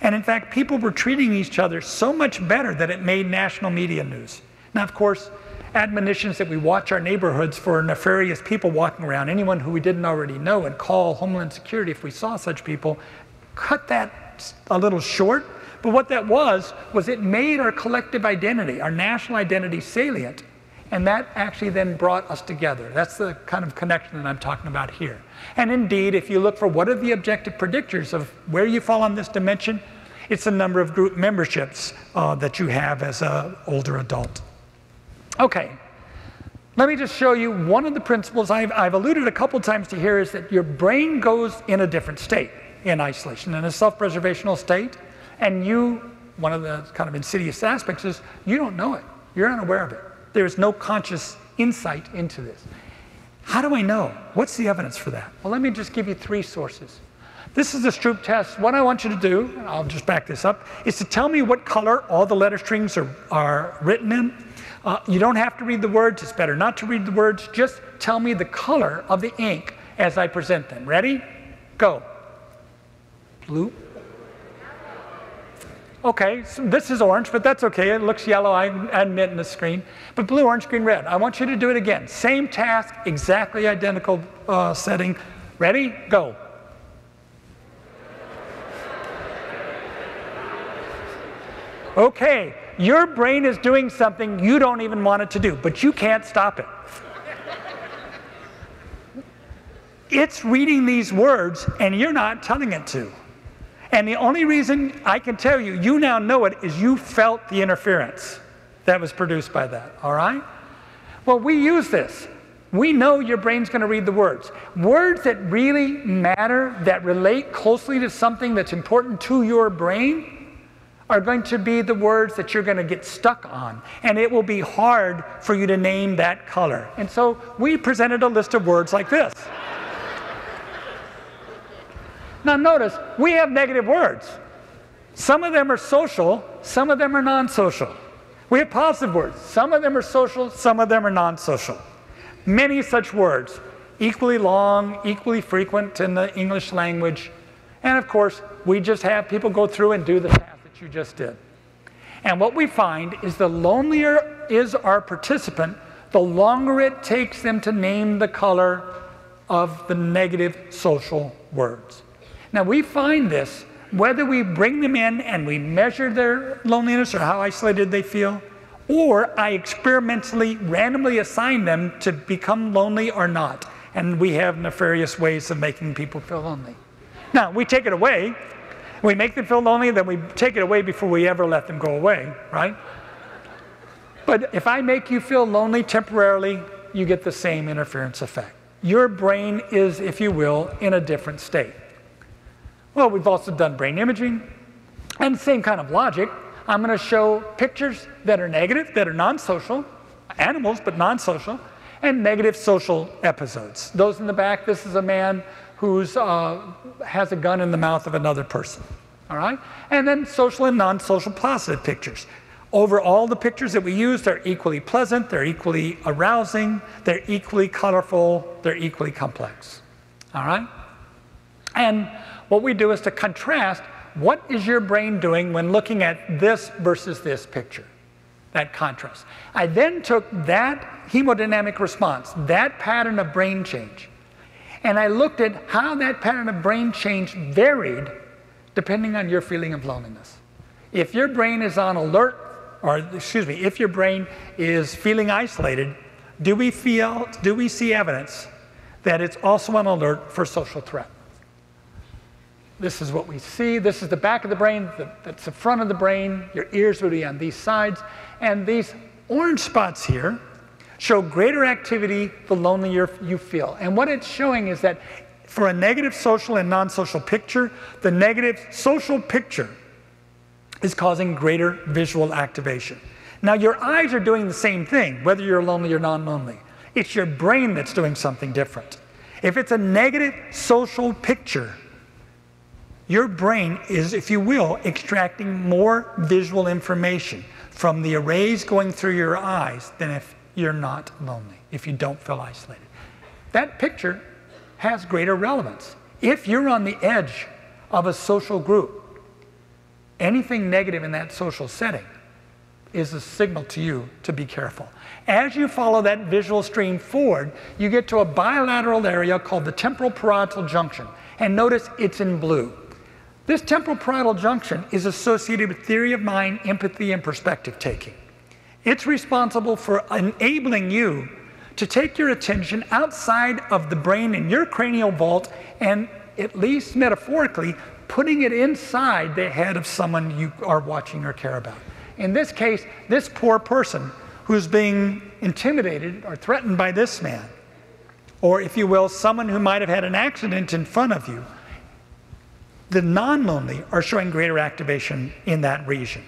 And in fact, people were treating each other so much better that it made national media news. Now, of course, admonitions that we watch our neighborhoods for nefarious people walking around, anyone who we didn't already know, and call Homeland Security if we saw such people, cut that a little short. But what that was, was it made our collective identity, our national identity salient. And that actually then brought us together. That's the kind of connection that I'm talking about here. And indeed, if you look for what are the objective predictors of where you fall on this dimension, it's the number of group memberships uh, that you have as an older adult. Okay, let me just show you one of the principles I've, I've alluded a couple times to here is that your brain goes in a different state in isolation, in a self-preservational state, and you, one of the kind of insidious aspects is you don't know it. You're unaware of it. There's no conscious insight into this. How do I know? What's the evidence for that? Well, let me just give you three sources. This is the Stroop test. What I want you to do, I'll just back this up, is to tell me what color all the letter strings are, are written in. Uh, you don't have to read the words. It's better not to read the words. Just tell me the color of the ink as I present them. Ready? Go. Blue. Okay, so this is orange, but that's okay. It looks yellow, I admit, in the screen. But blue, orange, green, red. I want you to do it again. Same task, exactly identical uh, setting. Ready? Go. Okay, your brain is doing something you don't even want it to do, but you can't stop it. it's reading these words and you're not telling it to. And the only reason I can tell you you now know it is you felt the interference that was produced by that, all right? Well, we use this. We know your brain's going to read the words. Words that really matter, that relate closely to something that's important to your brain, are going to be the words that you're going to get stuck on. And it will be hard for you to name that color. And so we presented a list of words like this. Now, notice we have negative words. Some of them are social, some of them are non social. We have positive words. Some of them are social, some of them are non social. Many such words, equally long, equally frequent in the English language. And of course, we just have people go through and do the task that you just did. And what we find is the lonelier is our participant, the longer it takes them to name the color of the negative social words. Now, we find this whether we bring them in and we measure their loneliness or how isolated they feel, or I experimentally randomly assign them to become lonely or not. And we have nefarious ways of making people feel lonely. Now, we take it away we make them feel lonely, then we take it away before we ever let them go away, right? But if I make you feel lonely temporarily, you get the same interference effect. Your brain is, if you will, in a different state. Well, we've also done brain imaging, and same kind of logic. I'm going to show pictures that are negative, that are non social, animals, but non social, and negative social episodes. Those in the back, this is a man who uh, has a gun in the mouth of another person. All right? And then social and non social positive pictures. Over all the pictures that we use, they're equally pleasant, they're equally arousing, they're equally colorful, they're equally complex. All right? And what we do is to contrast what is your brain doing when looking at this versus this picture, that contrast. I then took that hemodynamic response, that pattern of brain change, and I looked at how that pattern of brain change varied depending on your feeling of loneliness. If your brain is on alert, or excuse me, if your brain is feeling isolated, do we feel, do we see evidence that it's also on alert for social threat? This is what we see. This is the back of the brain, the, that's the front of the brain. Your ears would be on these sides. And these orange spots here show greater activity the lonelier you feel. And what it's showing is that for a negative social and non social picture, the negative social picture is causing greater visual activation. Now, your eyes are doing the same thing, whether you're lonely or non lonely. It's your brain that's doing something different. If it's a negative social picture, your brain is, if you will, extracting more visual information from the arrays going through your eyes than if you're not lonely, if you don't feel isolated. That picture has greater relevance. If you're on the edge of a social group, anything negative in that social setting is a signal to you to be careful. As you follow that visual stream forward, you get to a bilateral area called the temporal parietal junction. And notice it's in blue. This temporal parietal junction is associated with theory of mind, empathy, and perspective taking. It's responsible for enabling you to take your attention outside of the brain in your cranial vault and, at least metaphorically, putting it inside the head of someone you are watching or care about. In this case, this poor person who's being intimidated or threatened by this man, or if you will, someone who might have had an accident in front of you, the non lonely are showing greater activation in that region.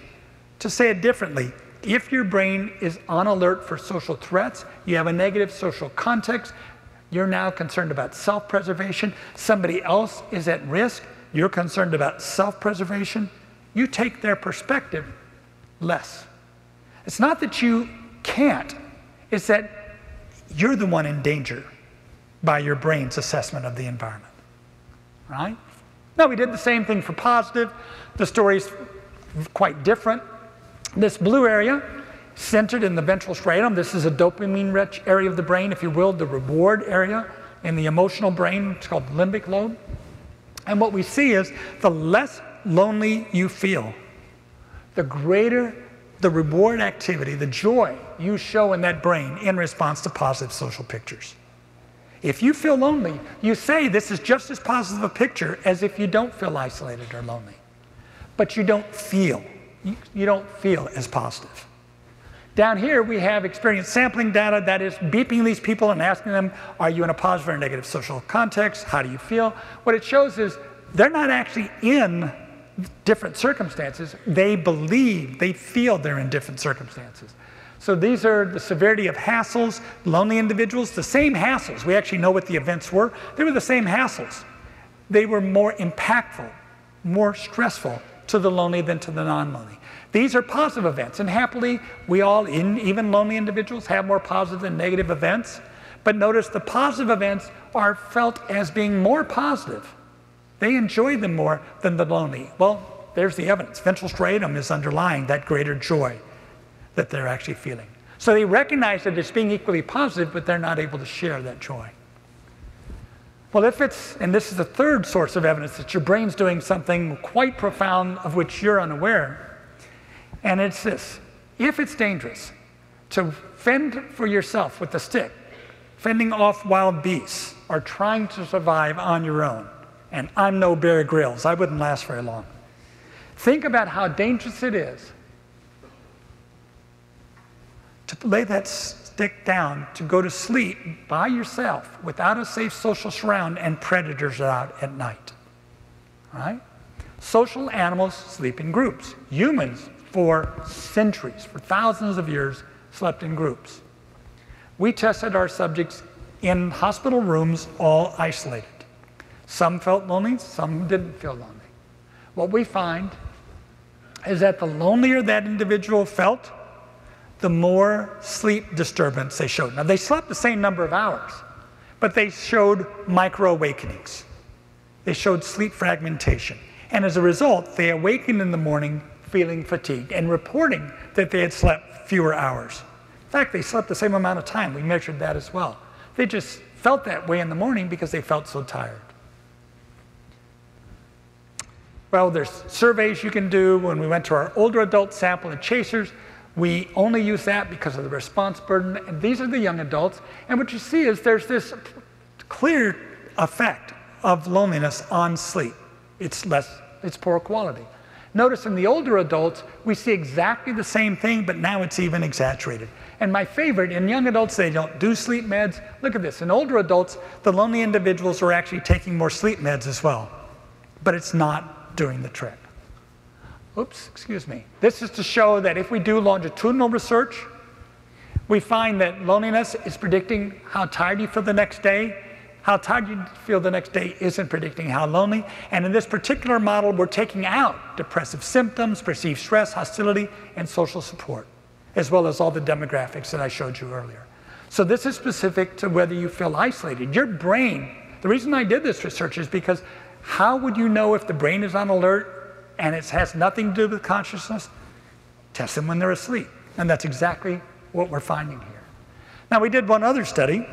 To say it differently, if your brain is on alert for social threats, you have a negative social context, you're now concerned about self preservation, somebody else is at risk, you're concerned about self preservation, you take their perspective less. It's not that you can't, it's that you're the one in danger by your brain's assessment of the environment. Right? Now, we did the same thing for positive. The story's quite different. This blue area, centered in the ventral striatum, this is a dopamine rich area of the brain, if you will, the reward area in the emotional brain. It's called limbic lobe. And what we see is the less lonely you feel, the greater the reward activity, the joy you show in that brain in response to positive social pictures. If you feel lonely, you say this is just as positive a picture as if you don't feel isolated or lonely. But you don't feel you, you don't feel as positive. Down here, we have experience sampling data that is beeping these people and asking them, are you in a positive or negative social context? How do you feel? What it shows is they're not actually in different circumstances. They believe, they feel they're in different circumstances. So these are the severity of hassles, lonely individuals, the same hassles. We actually know what the events were. They were the same hassles. They were more impactful, more stressful to the lonely than to the non lonely. These are positive events, and happily, we all, in, even lonely individuals, have more positive than negative events. But notice the positive events are felt as being more positive. They enjoy them more than the lonely. Well, there's the evidence. Ventral striatum is underlying that greater joy that they're actually feeling. So they recognize that it's being equally positive, but they're not able to share that joy. Well, if it's, and this is the third source of evidence that your brain's doing something quite profound of which you're unaware, and it's this if it's dangerous to fend for yourself with a stick, fending off wild beasts, or trying to survive on your own, and I'm no Bear Grylls, I wouldn't last very long. Think about how dangerous it is to lay that stick down, to go to sleep by yourself without a safe social surround and predators out at night. Right? Social animals sleep in groups. Humans, for centuries, for thousands of years, slept in groups. We tested our subjects in hospital rooms, all isolated. Some felt lonely, some didn't feel lonely. What we find is that the lonelier that individual felt, the more sleep disturbance they showed. Now, they slept the same number of hours, but they showed micro awakenings. They showed sleep fragmentation. And as a result, they awakened in the morning feeling fatigued and reporting that they had slept fewer hours. In fact, they slept the same amount of time. We measured that as well. They just felt that way in the morning because they felt so tired. Well, there's surveys you can do. When we went to our older adult sample of CHASRS, we only use that because of the response burden. And these are the young adults. And what you see is there's this clear effect of loneliness on sleep. It's less, it's poor quality. Notice in the older adults, we see exactly the same thing, but now it's even exaggerated. And my favorite, in young adults, they don't do sleep meds. Look at this. In older adults, the lonely individuals are actually taking more sleep meds as well, but it's not doing the trick. Oops, excuse me. This is to show that if we do longitudinal research, we find that loneliness is predicting how tired you feel the next day. How tired you feel the next day isn't predicting how lonely. And in this particular model, we're taking out depressive symptoms, perceived stress, hostility, and social support, as well as all the demographics that I showed you earlier. So this is specific to whether you feel isolated. Your brain, the reason I did this research is because how would you know if the brain is on alert and it has nothing to do with consciousness, test them when they're asleep. And that's exactly what we're finding here. Now, we did one other study,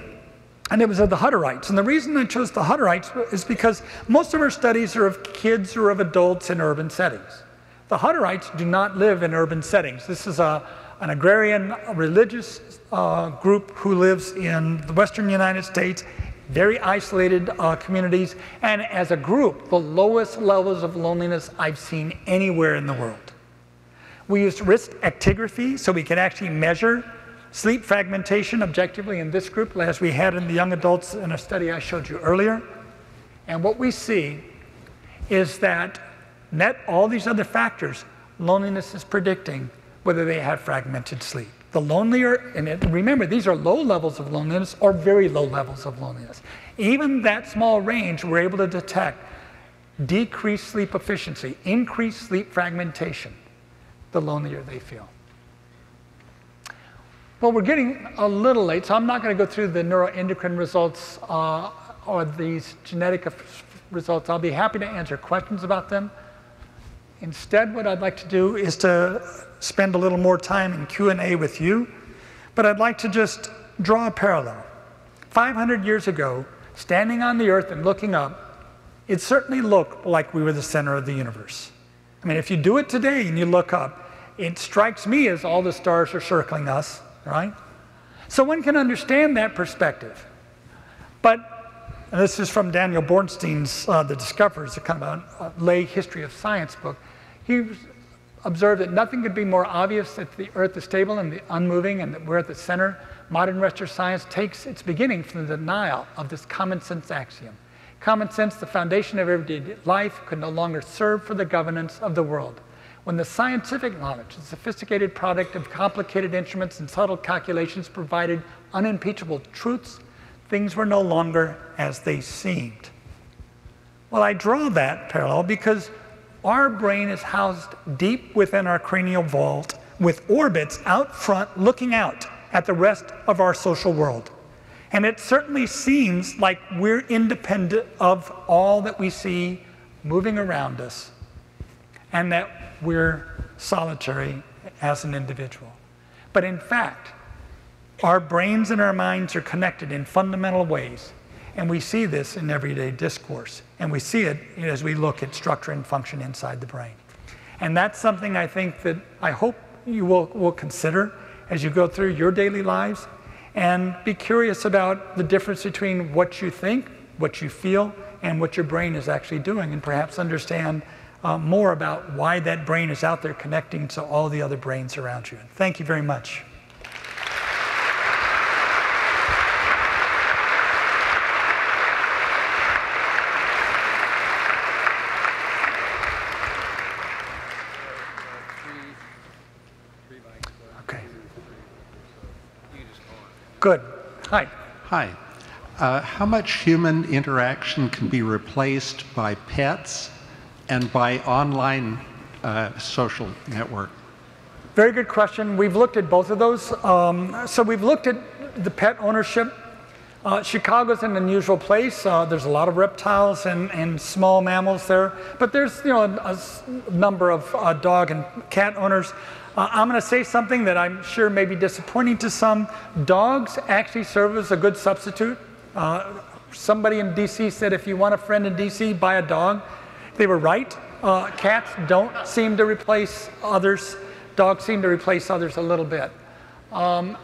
and it was of the Hutterites. And the reason I chose the Hutterites is because most of our studies are of kids or of adults in urban settings. The Hutterites do not live in urban settings. This is a, an agrarian religious uh, group who lives in the western United States very isolated uh, communities, and as a group, the lowest levels of loneliness I've seen anywhere in the world. We used wrist actigraphy so we can actually measure sleep fragmentation objectively in this group, as we had in the young adults in a study I showed you earlier. And what we see is that net all these other factors, loneliness is predicting whether they have fragmented sleep. The lonelier, and it, remember, these are low levels of loneliness or very low levels of loneliness. Even that small range, we're able to detect decreased sleep efficiency, increased sleep fragmentation, the lonelier they feel. Well, we're getting a little late, so I'm not going to go through the neuroendocrine results uh, or these genetic results. I'll be happy to answer questions about them. Instead, what I'd like to do is to spend a little more time in Q&A with you, but I'd like to just draw a parallel. 500 years ago, standing on the earth and looking up, it certainly looked like we were the center of the universe. I mean, if you do it today and you look up, it strikes me as all the stars are circling us, right? So one can understand that perspective. But this is from Daniel Boorstin's uh, The Discoverers, a kind of a, a lay history of science book. He observed that nothing could be more obvious that the Earth is stable and the unmoving and that we're at the center. Modern Western science takes its beginning from the denial of this common sense axiom. Common sense, the foundation of everyday life, could no longer serve for the governance of the world. When the scientific knowledge, the sophisticated product of complicated instruments and subtle calculations provided unimpeachable truths, things were no longer as they seemed. Well, I draw that parallel because our brain is housed deep within our cranial vault with orbits out front looking out at the rest of our social world. And it certainly seems like we're independent of all that we see moving around us and that we're solitary as an individual. But in fact, our brains and our minds are connected in fundamental ways. And we see this in everyday discourse. And we see it as we look at structure and function inside the brain. And that's something I think that I hope you will, will consider as you go through your daily lives and be curious about the difference between what you think, what you feel, and what your brain is actually doing, and perhaps understand uh, more about why that brain is out there connecting to all the other brains around you. Thank you very much. Good. Hi. Hi. Uh, how much human interaction can be replaced by pets and by online uh, social network? Very good question. We've looked at both of those. Um, so we've looked at the pet ownership. Uh, Chicago's an unusual place. Uh, there's a lot of reptiles and, and small mammals there, but there's you know a, a number of uh, dog and cat owners. Uh, I'm going to say something that I'm sure may be disappointing to some. Dogs actually serve as a good substitute. Uh, somebody in DC said if you want a friend in DC, buy a dog. They were right. Uh, cats don't seem to replace others. Dogs seem to replace others a little bit. Um,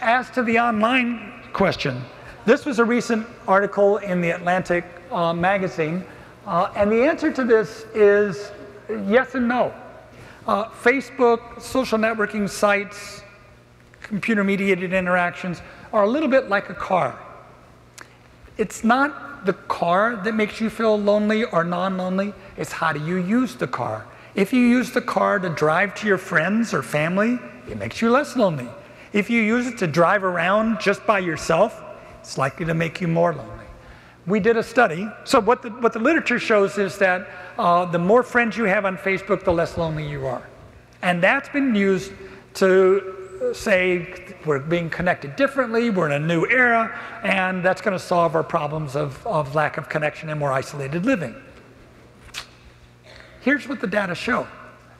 as to the online question, this was a recent article in the Atlantic uh, magazine Uh, and the answer to this is yes and no. Uh, Facebook, social networking sites, computer mediated interactions are a little bit like a car. It's not the car that makes you feel lonely or non lonely, it's how do you use the car. If you use the car to drive to your friends or family, it makes you less lonely. If you use it to drive around just by yourself, it's likely to make you more lonely. We did a study. So, what the, what the literature shows is that uh, the more friends you have on Facebook, the less lonely you are. And that's been used to say we're being connected differently, we're in a new era, and that's going to solve our problems of, of lack of connection and more isolated living. Here's what the data show.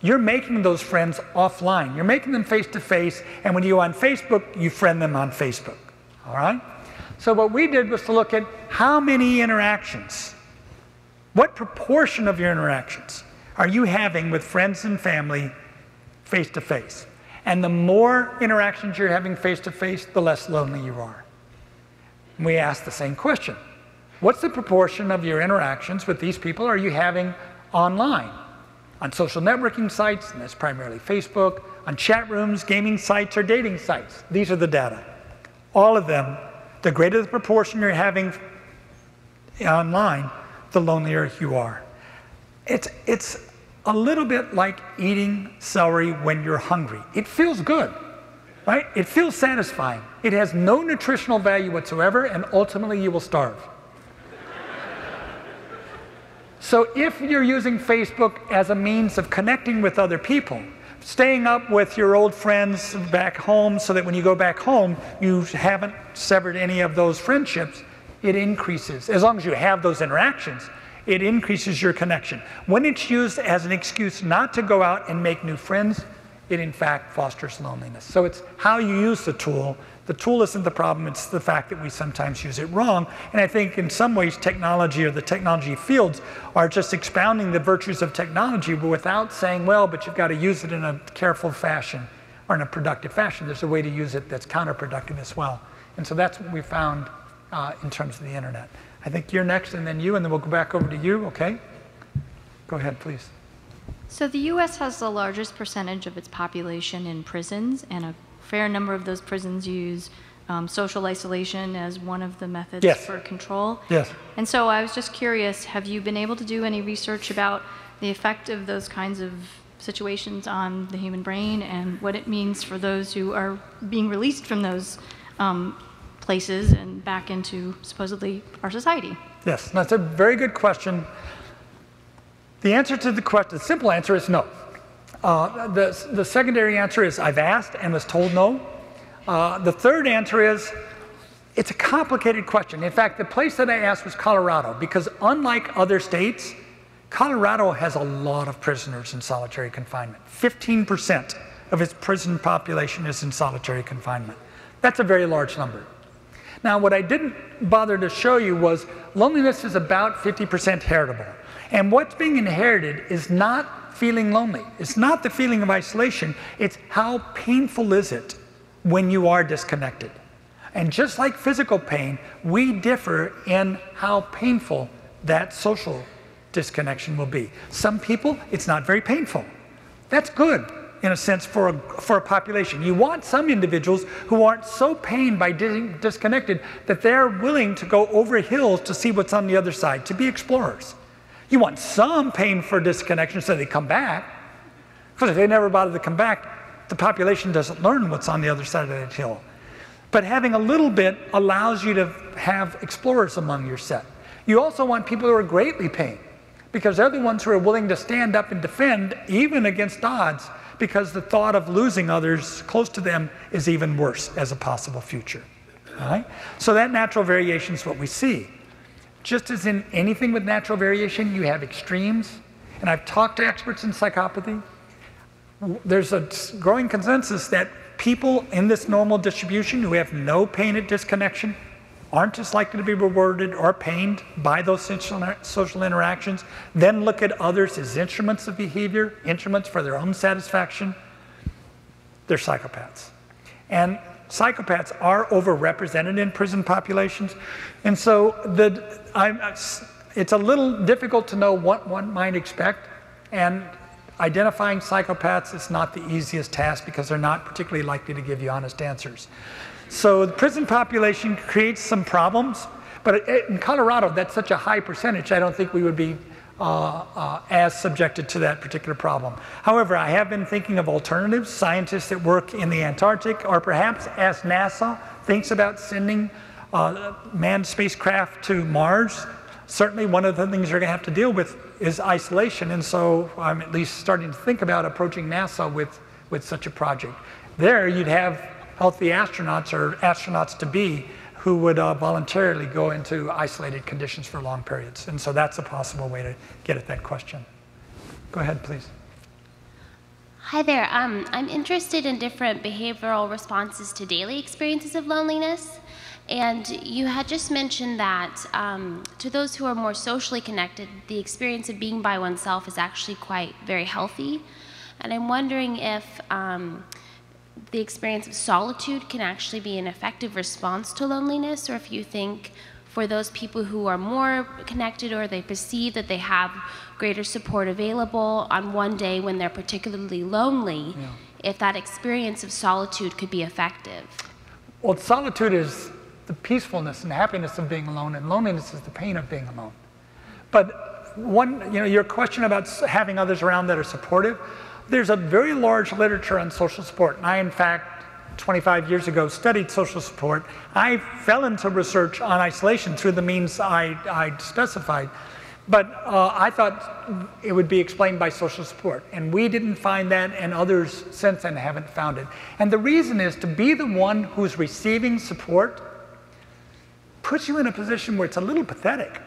You're making those friends offline. You're making them face to face, and when you're on Facebook, you friend them on Facebook. All right? So, what we did was to look at how many interactions, what proportion of your interactions are you having with friends and family face to face? And the more interactions you're having face to face, the less lonely you are. And we asked the same question What's the proportion of your interactions with these people are you having online? On social networking sites, and that's primarily Facebook, on chat rooms, gaming sites, or dating sites. These are the data. All of them, the greater the proportion you're having online, the lonelier you are. It's, it's a little bit like eating celery when you're hungry. It feels good, right? It feels satisfying. It has no nutritional value whatsoever, and ultimately you will starve. So if you're using Facebook as a means of connecting with other people, staying up with your old friends back home so that when you go back home, you haven't severed any of those friendships, it increases. As long as you have those interactions, it increases your connection. When it's used as an excuse not to go out and make new friends, it in fact fosters loneliness. So it's how you use the tool the tool isn't the problem, it's the fact that we sometimes use it wrong. And I think in some ways, technology or the technology fields are just expounding the virtues of technology, but without saying, well, but you've got to use it in a careful fashion or in a productive fashion. There's a way to use it that's counterproductive as well. And so that's what we found uh, in terms of the internet. I think you're next, and then you, and then we'll go back over to you, okay? Go ahead, please. So the U.S. has the largest percentage of its population in prisons, and a fair number of those prisons use um, social isolation as one of the methods yes. for control. Yes. And so I was just curious have you been able to do any research about the effect of those kinds of situations on the human brain and what it means for those who are being released from those um, places and back into supposedly our society? Yes, that's a very good question. The answer to the question, the simple answer is no. Uh, the, the secondary answer is I've asked and was told no. Uh, the third answer is it's a complicated question. In fact, the place that I asked was Colorado because unlike other states, Colorado has a lot of prisoners in solitary confinement. 15% of its prison population is in solitary confinement. That's a very large number. Now, what I didn't bother to show you was loneliness is about 50% heritable. And what's being inherited is not feeling lonely. It's not the feeling of isolation, it's how painful is it when you are disconnected. And just like physical pain, we differ in how painful that social disconnection will be. Some people, it's not very painful. That's good in a sense for a, for a population. You want some individuals who aren't so pained by disconnected that they're willing to go over hills to see what's on the other side, to be explorers. You want some pain for disconnection so they come back. Because if they never bother to come back, the population doesn't learn what's on the other side of that hill. But having a little bit allows you to have explorers among your set. You also want people who are greatly pained because they're the ones who are willing to stand up and defend even against odds because the thought of losing others close to them is even worse as a possible future. All right? So that natural variation is what we see. Just as in anything with natural variation, you have extremes. And I've talked to experts in psychopathy. There's a growing consensus that people in this normal distribution who have no pain at disconnection aren't as likely to be rewarded or pained by those social interactions, then look at others as instruments of behavior, instruments for their own satisfaction. They're psychopaths. And psychopaths are overrepresented in prison populations. And so the, I, it's a little difficult to know what one might expect, and identifying psychopaths is not the easiest task because they're not particularly likely to give you honest answers. So the prison population creates some problems, but in Colorado, that's such a high percentage, I don't think we would be uh, uh, as subjected to that particular problem. However, I have been thinking of alternatives, scientists that work in the Antarctic, or perhaps as NASA thinks about sending uh, manned spacecraft to Mars. Certainly, one of the things you're going to have to deal with is isolation, and so I'm at least starting to think about approaching NASA with, with such a project. There, you'd have healthy astronauts or astronauts to be who would uh, voluntarily go into isolated conditions for long periods. And so that's a possible way to get at that question. Go ahead, please. Hi there. Um, I'm interested in different behavioral responses to daily experiences of loneliness. And you had just mentioned that um, to those who are more socially connected, the experience of being by oneself is actually quite very healthy. And I'm wondering if um, the experience of solitude can actually be an effective response to loneliness, or if you think for those people who are more connected or they perceive that they have greater support available on one day when they're particularly lonely, yeah. if that experience of solitude could be effective. Well, solitude is the peacefulness and happiness of being alone, and loneliness is the pain of being alone. But one, you know, your question about having others around that are supportive, there's a very large literature on social support. And I, in fact, 25 years ago, studied social support. I fell into research on isolation through the means I, I specified. But uh, I thought it would be explained by social support. And we didn't find that, and others since then haven't found it. And the reason is to be the one who's receiving support puts you in a position where it's a little pathetic.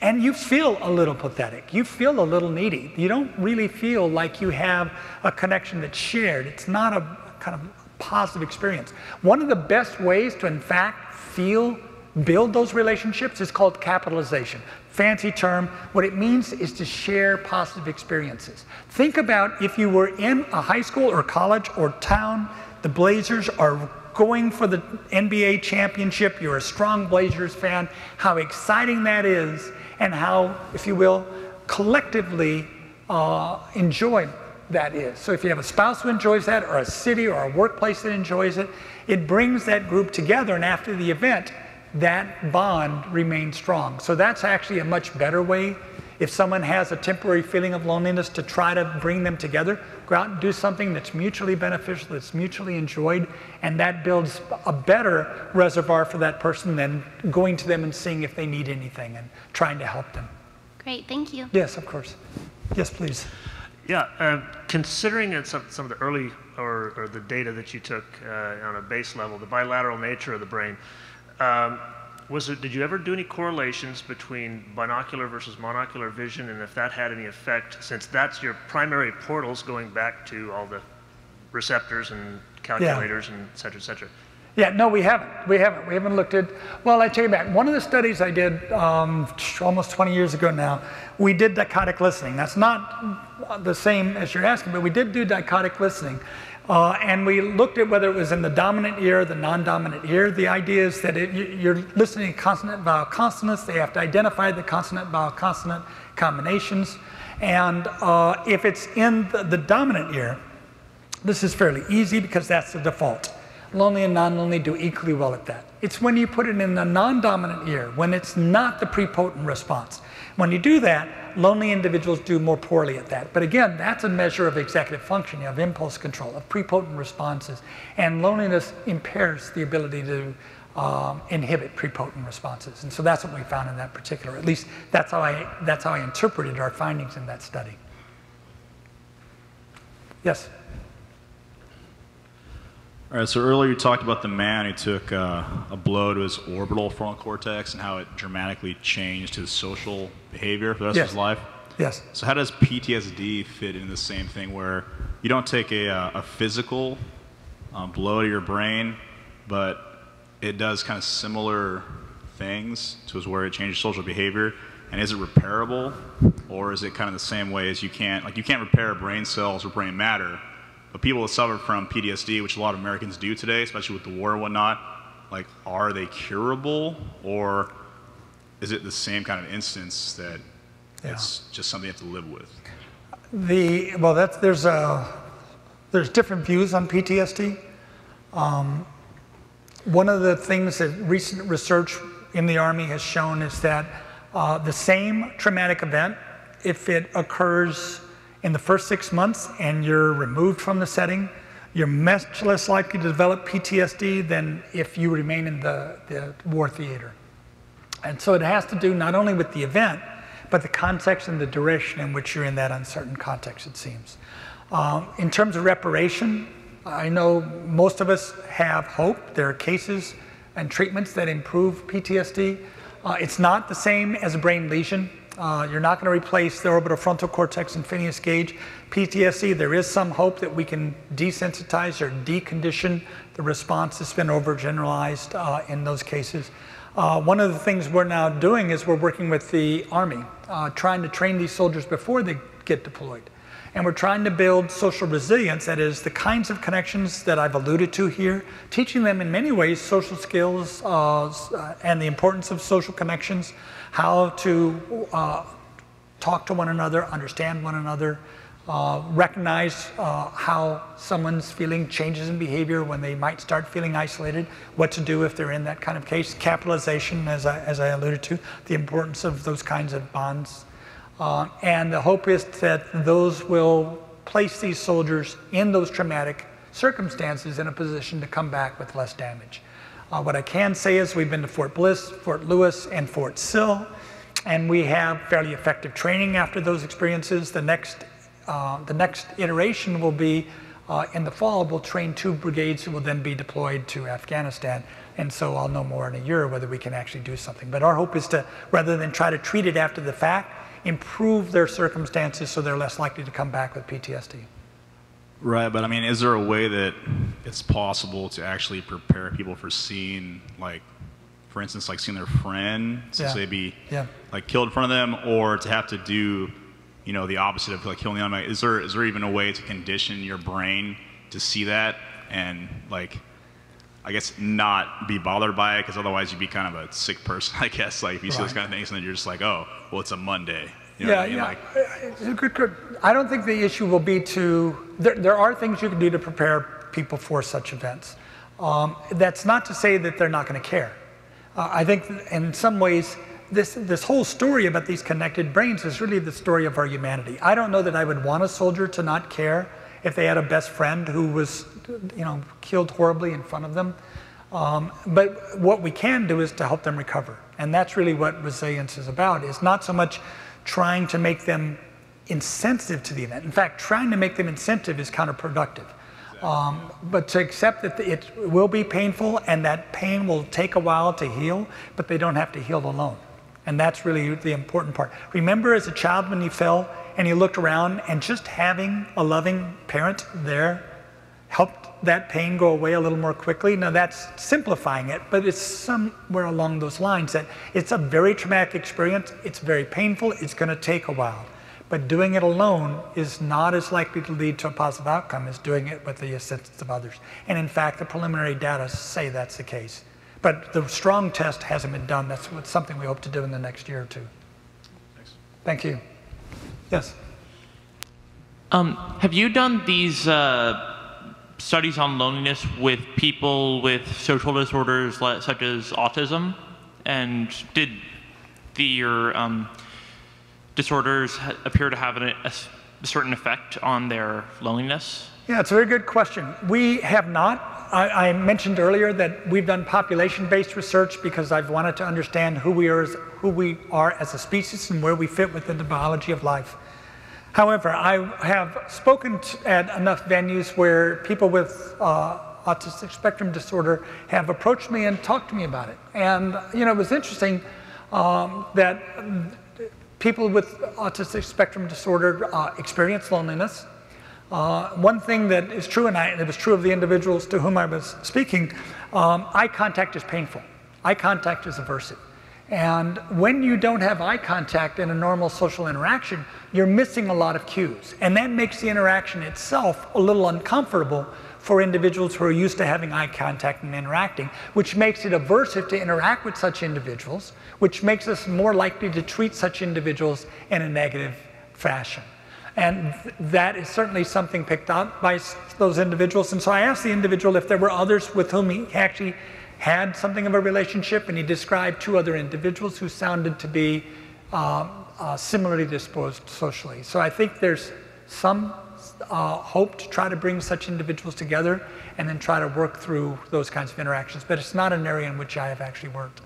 And you feel a little pathetic. You feel a little needy. You don't really feel like you have a connection that's shared. It's not a kind of positive experience. One of the best ways to, in fact, feel, build those relationships is called capitalization. Fancy term. What it means is to share positive experiences. Think about if you were in a high school or college or town, the Blazers are going for the NBA championship, you're a strong Blazers fan, how exciting that is and how, if you will, collectively uh, enjoyed that is. So if you have a spouse who enjoys that, or a city or a workplace that enjoys it, it brings that group together, and after the event, that bond remains strong. So that's actually a much better way if someone has a temporary feeling of loneliness to try to bring them together, go out and do something that's mutually beneficial, that's mutually enjoyed, and that builds a better reservoir for that person than going to them and seeing if they need anything and trying to help them. Great, thank you. Yes, of course. Yes, please. Yeah, uh, considering some, some of the early or, or, the data that you took uh, on a base level, the bilateral nature of the brain, um, was it, did you ever do any correlations between binocular versus monocular vision and if that had any effect, since that's your primary portals going back to all the receptors and calculators yeah. and et cetera, et cetera? Yeah, no, we haven't. We haven't. We haven't looked at, well, I take you back. One of the studies I did um, almost 20 years ago now, we did dichotic listening. That's not the same as you're asking, but we did do dichotic listening. Uh, and we looked at whether it was in the dominant ear or the non-dominant ear. The idea is that it, you're listening to consonant vowel consonants. They have to identify the consonant vowel consonant combinations. And uh, if it's in the, the dominant ear, this is fairly easy because that's the default. Lonely and non-lonely do equally well at that. It's when you put it in the non-dominant ear, when it's not the prepotent response. When you do that, lonely individuals do more poorly at that. But again, that's a measure of executive function, of impulse control, of prepotent responses. And loneliness impairs the ability to um, inhibit prepotent responses. And so that's what we found in that particular, at least that's how I, that's how I interpreted our findings in that study. Yes? All right, so earlier you talked about the man who took uh, a blow to his orbital frontal cortex and how it dramatically changed his social behavior for the rest yes. of his life. Yes. So how does PTSD fit into the same thing where you don't take a, uh, a physical um, blow to your brain, but it does kind of similar things to where it changes social behavior? And is it repairable, or is it kind of the same way as you can't, like you can't repair brain cells or brain matter, but people that suffer from PTSD, which a lot of Americans do today, especially with the war and whatnot, like, are they curable or is it the same kind of instance that it's just something you have to live with? The, well, that's, there's a, there's different views on PTSD. Um, one of the things that recent research in the Army has shown is that uh, the same traumatic event, if it occurs in the first six months and you're removed from the setting, you're much less likely to develop PTSD than if you remain in the, the war theater. And so it has to do not only with the event, but the context and the duration in which you're in that uncertain context, it seems. Um, in terms of reparation, I know most of us have hope. There are cases and treatments that improve PTSD. Uh, it's not the same as a brain lesion. Uh, you're not going to replace the orbital frontal cortex and Phineas Gage. PTSD, there is some hope that we can desensitize or decondition the response that's been overgeneralized uh, in those cases. Uh, one of the things we're now doing is we're working with the Army, uh, trying to train these soldiers before they get deployed. And we're trying to build social resilience, that is, the kinds of connections that I've alluded to here, teaching them in many ways social skills uh, uh and the importance of social connections, how to uh, talk to one another, understand one another, uh, recognize uh, how someone's feeling changes in behavior when they might start feeling isolated, what to do if they're in that kind of case, capitalization, as I, as I alluded to, the importance of those kinds of bonds. Uh, and the hope is that those will place these soldiers in those traumatic circumstances in a position to come back with less damage. Uh, what I can say is we've been to Fort Bliss, Fort Lewis, and Fort Sill, and we have fairly effective training after those experiences. The next uh, the next iteration will be uh, in the fall, we'll train two brigades who will then be deployed to Afghanistan. And so I'll know more in a year whether we can actually do something. But our hope is to, rather than try to treat it after the fact, improve their circumstances so they're less likely to come back with PTSD. Right, but I mean, is there a way that it's possible to actually prepare people for seeing, like, for instance, like seeing their friend since Yeah. they be Yeah. like killed in front of them, or to have to do you know, the opposite of like killing the enemy. Is there is there even a way to condition your brain to see that and like, I guess not be bothered by it because otherwise you'd be kind of a sick person, I guess. Like if you see those kind of things and then you're just like, oh, well, it's a Monday. You know yeah, I mean? yeah. Like, It's a good, good. I don't think the issue will be to. There, there are things you can do to prepare people for such events. Um, that's not to say that they're not going to care. Uh, I think in some ways, this, this whole story about these connected brains is really the story of our humanity. I don't know that I would want a soldier to not care if they had a best friend who was, you know, killed horribly in front of them. Um, but what we can do is to help them recover. And that's really what resilience is about, is not so much trying to make them insensitive to the event. In fact, trying to make them insensitive is counterproductive. Um, but to accept that it will be painful and that pain will take a while to heal, but they don't have to heal alone. And that's really the important part. Remember as a child when you fell and you looked around and just having a loving parent there helped that pain go away a little more quickly. Now that's simplifying it, but it's somewhere along those lines that it's a very traumatic experience. It's very painful. It's going to take a while. But doing it alone is not as likely to lead to a positive outcome as doing it with the assistance of others. And in fact, the preliminary data say that's the case. But the strong test hasn't been done. That's something we hope to do in the next year or two. Thank you. Yes. Um, have you done these uh, studies on loneliness with people with social disorders such as autism? And did the, your um, disorders appear to have an, a certain effect on their loneliness? Yeah, it's a very good question. We have not. I, I mentioned earlier that we've done population-based research because I've wanted to understand who we are as, who we are as a species and where we fit within the biology of life. However, I have spoken at enough venues where people with uh, autistic spectrum disorder have approached me and talked to me about it. And, you know, it was interesting um, that people with autistic spectrum disorder uh, experience loneliness. Uh, one thing that is true, and I, it was true of the individuals to whom I was speaking, um, eye contact is painful. Eye contact is aversive. And when you don't have eye contact in a normal social interaction, you're missing a lot of cues. And that makes the interaction itself a little uncomfortable for individuals who are used to having eye contact and interacting, which makes it aversive to interact with such individuals, which makes us more likely to treat such individuals in a negative fashion. And that is certainly something picked up by those individuals. And so I asked the individual if there were others with whom he actually had something of a relationship, and he described two other individuals who sounded to be uh, uh, similarly disposed socially. So I think there's some uh, hope to try to bring such individuals together and then try to work through those kinds of interactions. But it's not an area in which I have actually worked.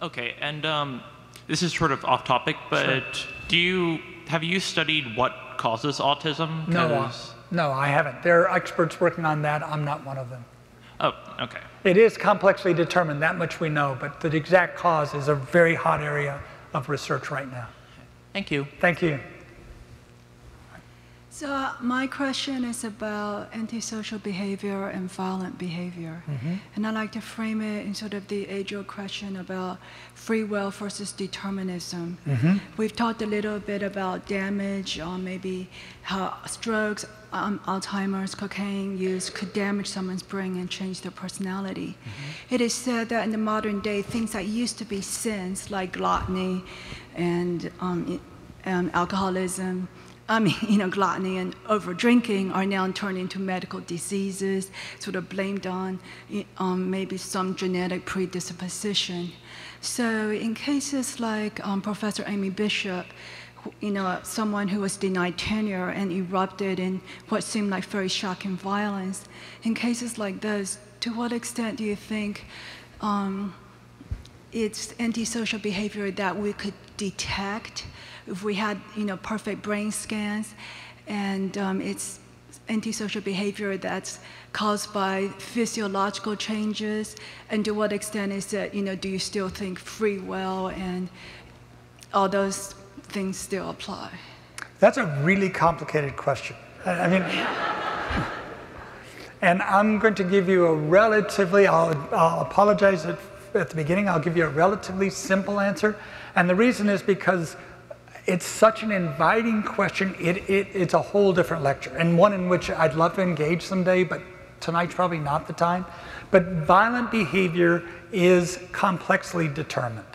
Okay, and um, this is sort of off topic, but sure. do you have you studied what causes autism? No, uh, no, I haven't. There are experts working on that. I'm not one of them. Oh, okay. It is complexly determined, that much we know, but the exact cause is a very hot area of research right now. Thank you. Thank you. So my question is about antisocial behavior and violent behavior. Mm-hmm. And I like to frame it in sort of the age-old question about free will versus determinism. Mm-hmm. We've talked a little bit about damage, or maybe how strokes, um, Alzheimer's, cocaine use could damage someone's brain and change their personality. Mm-hmm. It is said that in the modern day, things that used to be sins, like gluttony and um, um, alcoholism, I mean, you know, gluttony and over drinking are now turned into medical diseases, sort of blamed on um, maybe some genetic predisposition. So in cases like um, Professor Amy Bishop, you know, someone who was denied tenure and erupted in what seemed like very shocking violence, in cases like those, to what extent do you think um, it's antisocial behavior that we could detect if we had you know perfect brain scans, and um, it's antisocial behavior that's caused by physiological changes, and to what extent is that you know do you still think free will and all those things still apply? That's a really complicated question. I mean. and I'm going to give you a relatively, I'll, I'll apologize at, at, the beginning, I'll give you a relatively simple answer. And the reason is because it's such an inviting question. It, it, it's a whole different lecture, and one in which I'd love to engage someday, but tonight's probably not the time. But violent behavior is complexly determined.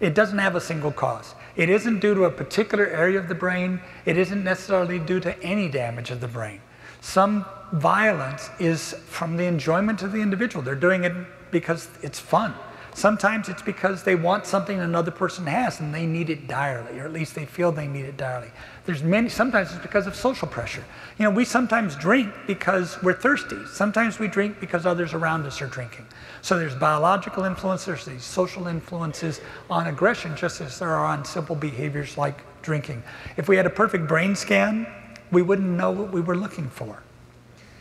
It doesn't have a single cause. It isn't due to a particular area of the brain. It isn't necessarily due to any damage of the brain. Some violence is from the enjoyment of the individual. They're doing it because it's fun. Sometimes it's because they want something another person has and they need it direly, or at least they feel they need it direly. There's many, sometimes it's because of social pressure. You know, we sometimes drink because we're thirsty. Sometimes we drink because others around us are drinking. So there's biological influences, there's these social influences on aggression, just as there are on simple behaviors like drinking. If we had a perfect brain scan, we wouldn't know what we were looking for.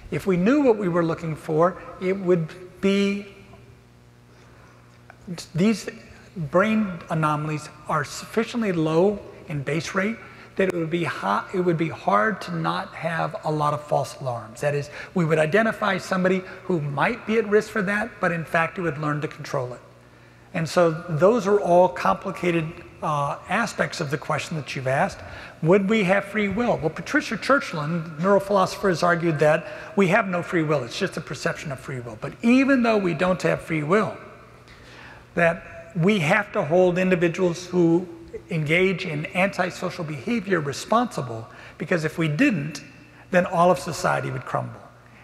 If we knew what we were looking for, it would be these brain anomalies are sufficiently low in base rate that it would be hot, it would be hard to not have a lot of false alarms. That is, we would identify somebody who might be at risk for that, but in fact, we would learn to control it. And so those are all complicated uh, aspects of the question that you've asked. Would we have free will? Well, Patricia Churchland, neurophilosopher, has argued that we have no free will. It's just a perception of free will. But even though we don't have free will, that we have to hold individuals who engage in antisocial behavior responsible because if we didn't, then all of society would crumble.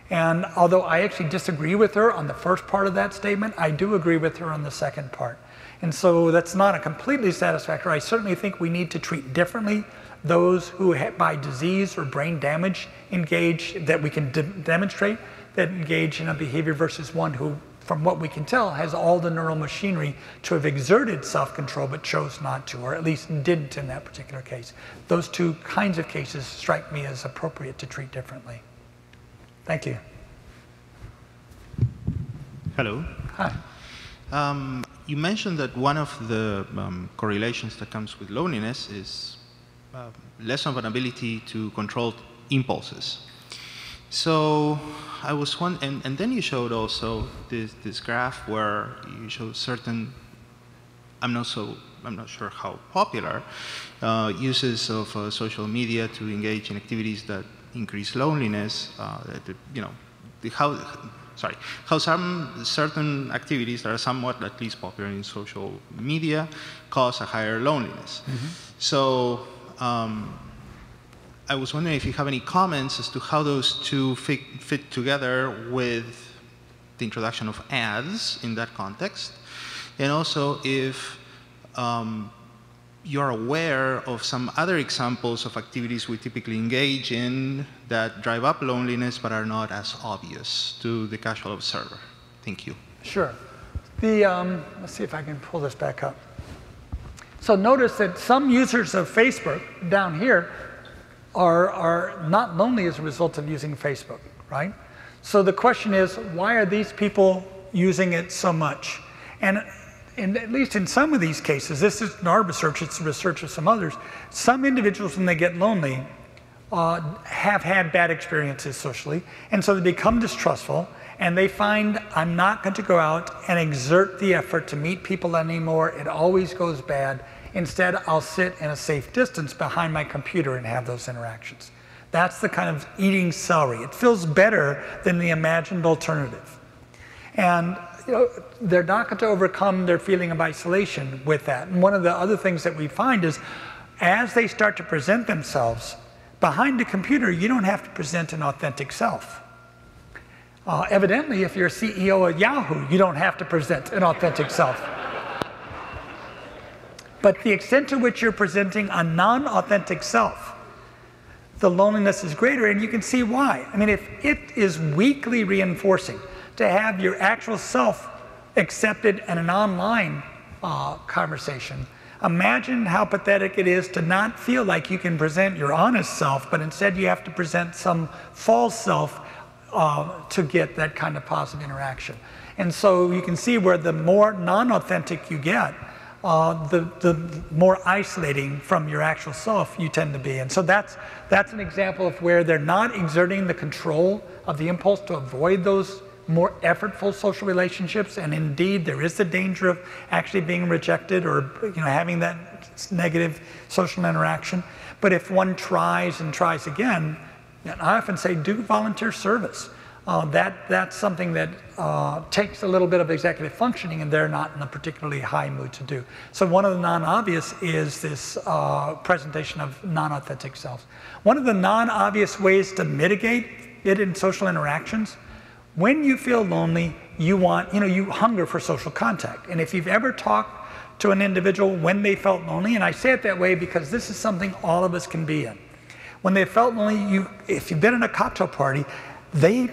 And although I actually disagree with her on the first part of that statement, I do agree with her on the second part. And so that's not a completely satisfactory. I certainly think we need to treat differently those who, by disease or brain damage, engage, that we can de demonstrate that engage in a behavior versus one who from what we can tell, has all the neural machinery to have exerted self-control but chose not to, or at least didn't in that particular case. Those two kinds of cases strike me as appropriate to treat differently. Thank you. Hello. Hi. Um, you mentioned that one of the um, correlations that comes with loneliness is uh, less of an ability to control impulses. So I was one, and, and then you showed also this, this graph where you showed certain, I'm not so, I'm not sure how popular, uh, uses of uh, social media to engage in activities that increase loneliness, uh, that, you know, the how, sorry, how some certain activities that are somewhat at least popular in social media cause a higher loneliness. Mm-hmm. So um, I was wondering if you have any comments as to how those two fit, fit together with the introduction of ads in that context, and also if um, you're aware of some other examples of activities we typically engage in that drive up loneliness but are not as obvious to the casual observer. Thank you. Sure. The, um, let's see if I can pull this back up. So notice that some users of Facebook down here are, are not lonely as a result of using Facebook, right? So the question is, why are these people using it so much? And in, at least in some of these cases, this isn't our research, it's the research of some others, some individuals, when they get lonely, uh, have had bad experiences socially, and so they become distrustful, and they find, I'm not going to go out and exert the effort to meet people anymore, it always goes bad. Instead, I'll sit in a safe distance behind my computer and have those interactions. That's the kind of eating celery. It feels better than the imagined alternative. And you know, they're not going to overcome their feeling of isolation with that. And one of the other things that we find is as they start to present themselves, behind the computer, you don't have to present an authentic self. Uh, evidently, if you're CEO at Yahoo, you don't have to present an authentic self. But the extent to which you're presenting a non authentic self, the loneliness is greater, and you can see why. I mean, if it is weakly reinforcing, to have your actual self accepted in an online uh, conversation. Imagine how pathetic it is to not feel like you can present your honest self, but instead you have to present some false self uh, to get that kind of positive interaction. And so you can see where the more non authentic you get, uh, the, the more isolating from your actual self you tend to be. And so that's, that's an example of where they're not exerting the control of the impulse to avoid those more effortful social relationships, and indeed there is the danger of actually being rejected or you know having that negative social interaction. But if one tries and tries again, and I often say do volunteer service. Uh, that that's something that uh, takes a little bit of executive functioning, and they're not in a particularly high mood to do. So one of the non-obvious is this uh, presentation of non-authentic selves. One of the non-obvious ways to mitigate it in social interactions when you feel lonely, you want, you know, you hunger for social contact. And if you've ever talked to an individual when they felt lonely, and I say it that way because this is something all of us can be in. When they felt lonely, you, if you've been in a cocktail party, they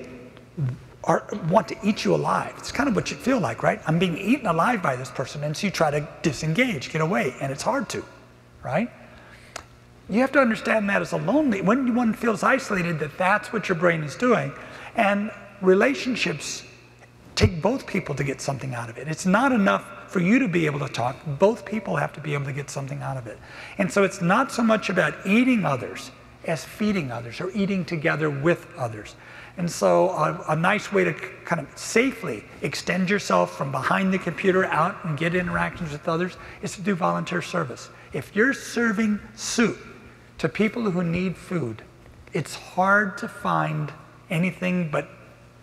are, want to eat you alive. It's kind of what you feel like, right? I'm being eaten alive by this person, and so you try to disengage, get away, and it's hard to, right? You have to understand that as a lonely, when one feels isolated, that that's what your brain is doing. And relationships take both people to get something out of it. It's not enough for you to be able to talk. Both people have to be able to get something out of it. And so it's not so much about eating others as feeding others or eating together with others. And so a, a, nice way to kind of safely extend yourself from behind the computer out and get interactions with others is to do volunteer service. If you're serving soup to people who need food, it's hard to find anything but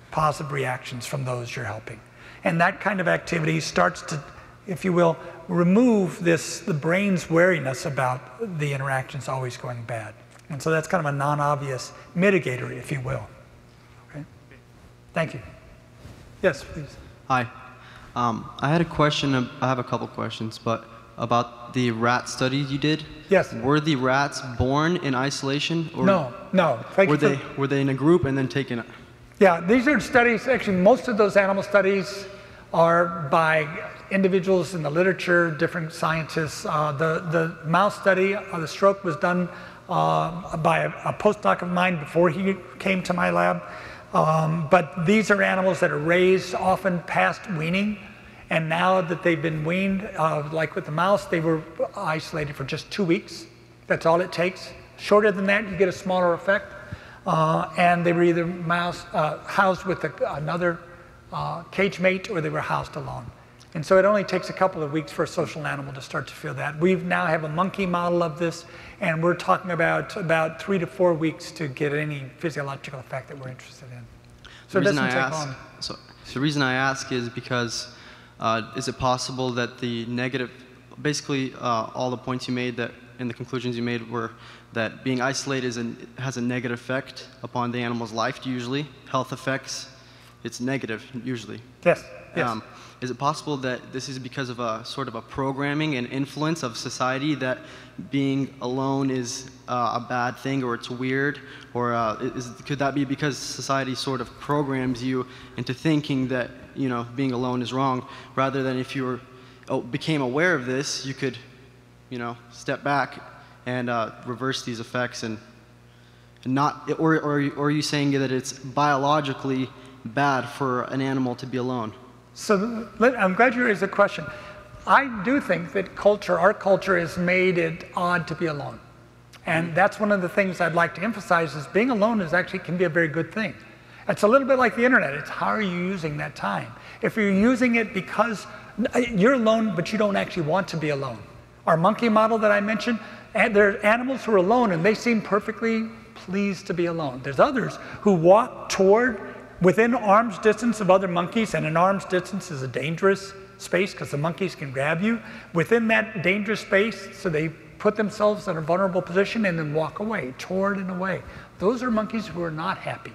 positive reactions from those you're helping. And that kind of activity starts to, if you will, remove this, the brain's wariness about the interactions always going bad. And so that's kind of a non-obvious mitigator, if you will. Thank you. Yes, please. Hi. Um, I had a question, I have a couple questions, but about the rat studies you did. Yes. Were the rats born in isolation? Or no, no. Thank were, they, were they in a group and then taken yeah, these are studies, actually, most of those animal studies are by individuals in the literature, different scientists. Uh, the, the mouse study, uh, the stroke, was done uh, by a, a, postdoc of mine before he came to my lab. Um, but these are animals that are raised often past weaning. And now that they've been weaned, uh, like with the mouse, they were isolated for just two weeks. That's all it takes. Shorter than that, you get a smaller effect. Uh, and they were either mouse, uh, housed with a, another uh, cage mate or they were housed alone. And so it only takes a couple of weeks for a social animal to start to feel that. We now have a monkey model of this, and we're talking about about three to four weeks to get any physiological effect that we're interested in. So it reason doesn't I take ask. So, so the reason I ask is because uh, is it possible that the negative, basically uh, all the points you made that and the conclusions you made were that being isolated is an, has a negative effect upon the animal's life usually, health effects, it's negative usually. Yes. Yes. Um, is it possible that this is because of a sort of a programming and influence of society that being alone is uh, a bad thing or it's weird? Or uh, is, could that be because society sort of programs you into thinking that you know being alone is wrong, rather than if you were, oh, became aware of this, you could, you know, step back and uh, reverse these effects and, not, or, or, or are you saying that it's biologically bad for an animal to be alone? So let- I'm glad you raised the question. I do think that culture, our culture, has made it odd to be alone. And that's one of the things I'd like to emphasize is being alone is actually can be a very good thing. It's a little bit like the internet. It's how are you using that time? If you're using it because you're alone, but you don't actually want to be alone. Our monkey model that I mentioned, and there are animals who are alone and they seem perfectly pleased to be alone. There's others who walk toward within arm's distance of other monkeys, and an arm's distance is a dangerous space because the monkeys can grab you. Within that dangerous space, so they put themselves in a vulnerable position and then walk away, toward and away. Those are monkeys who are not happy.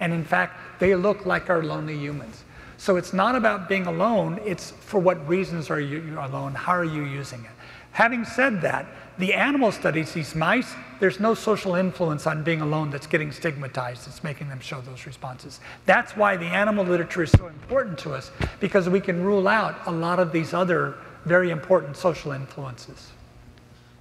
And in fact, they look like our lonely humans. So it's not about being alone, it's for what reasons are you alone, how are you using it. Having said that, the animal studies, these mice, there's no social influence on being alone that's getting stigmatized, that's making them show those responses. That's why the animal literature is so important to us, because we can rule out a lot of these other very important social influences.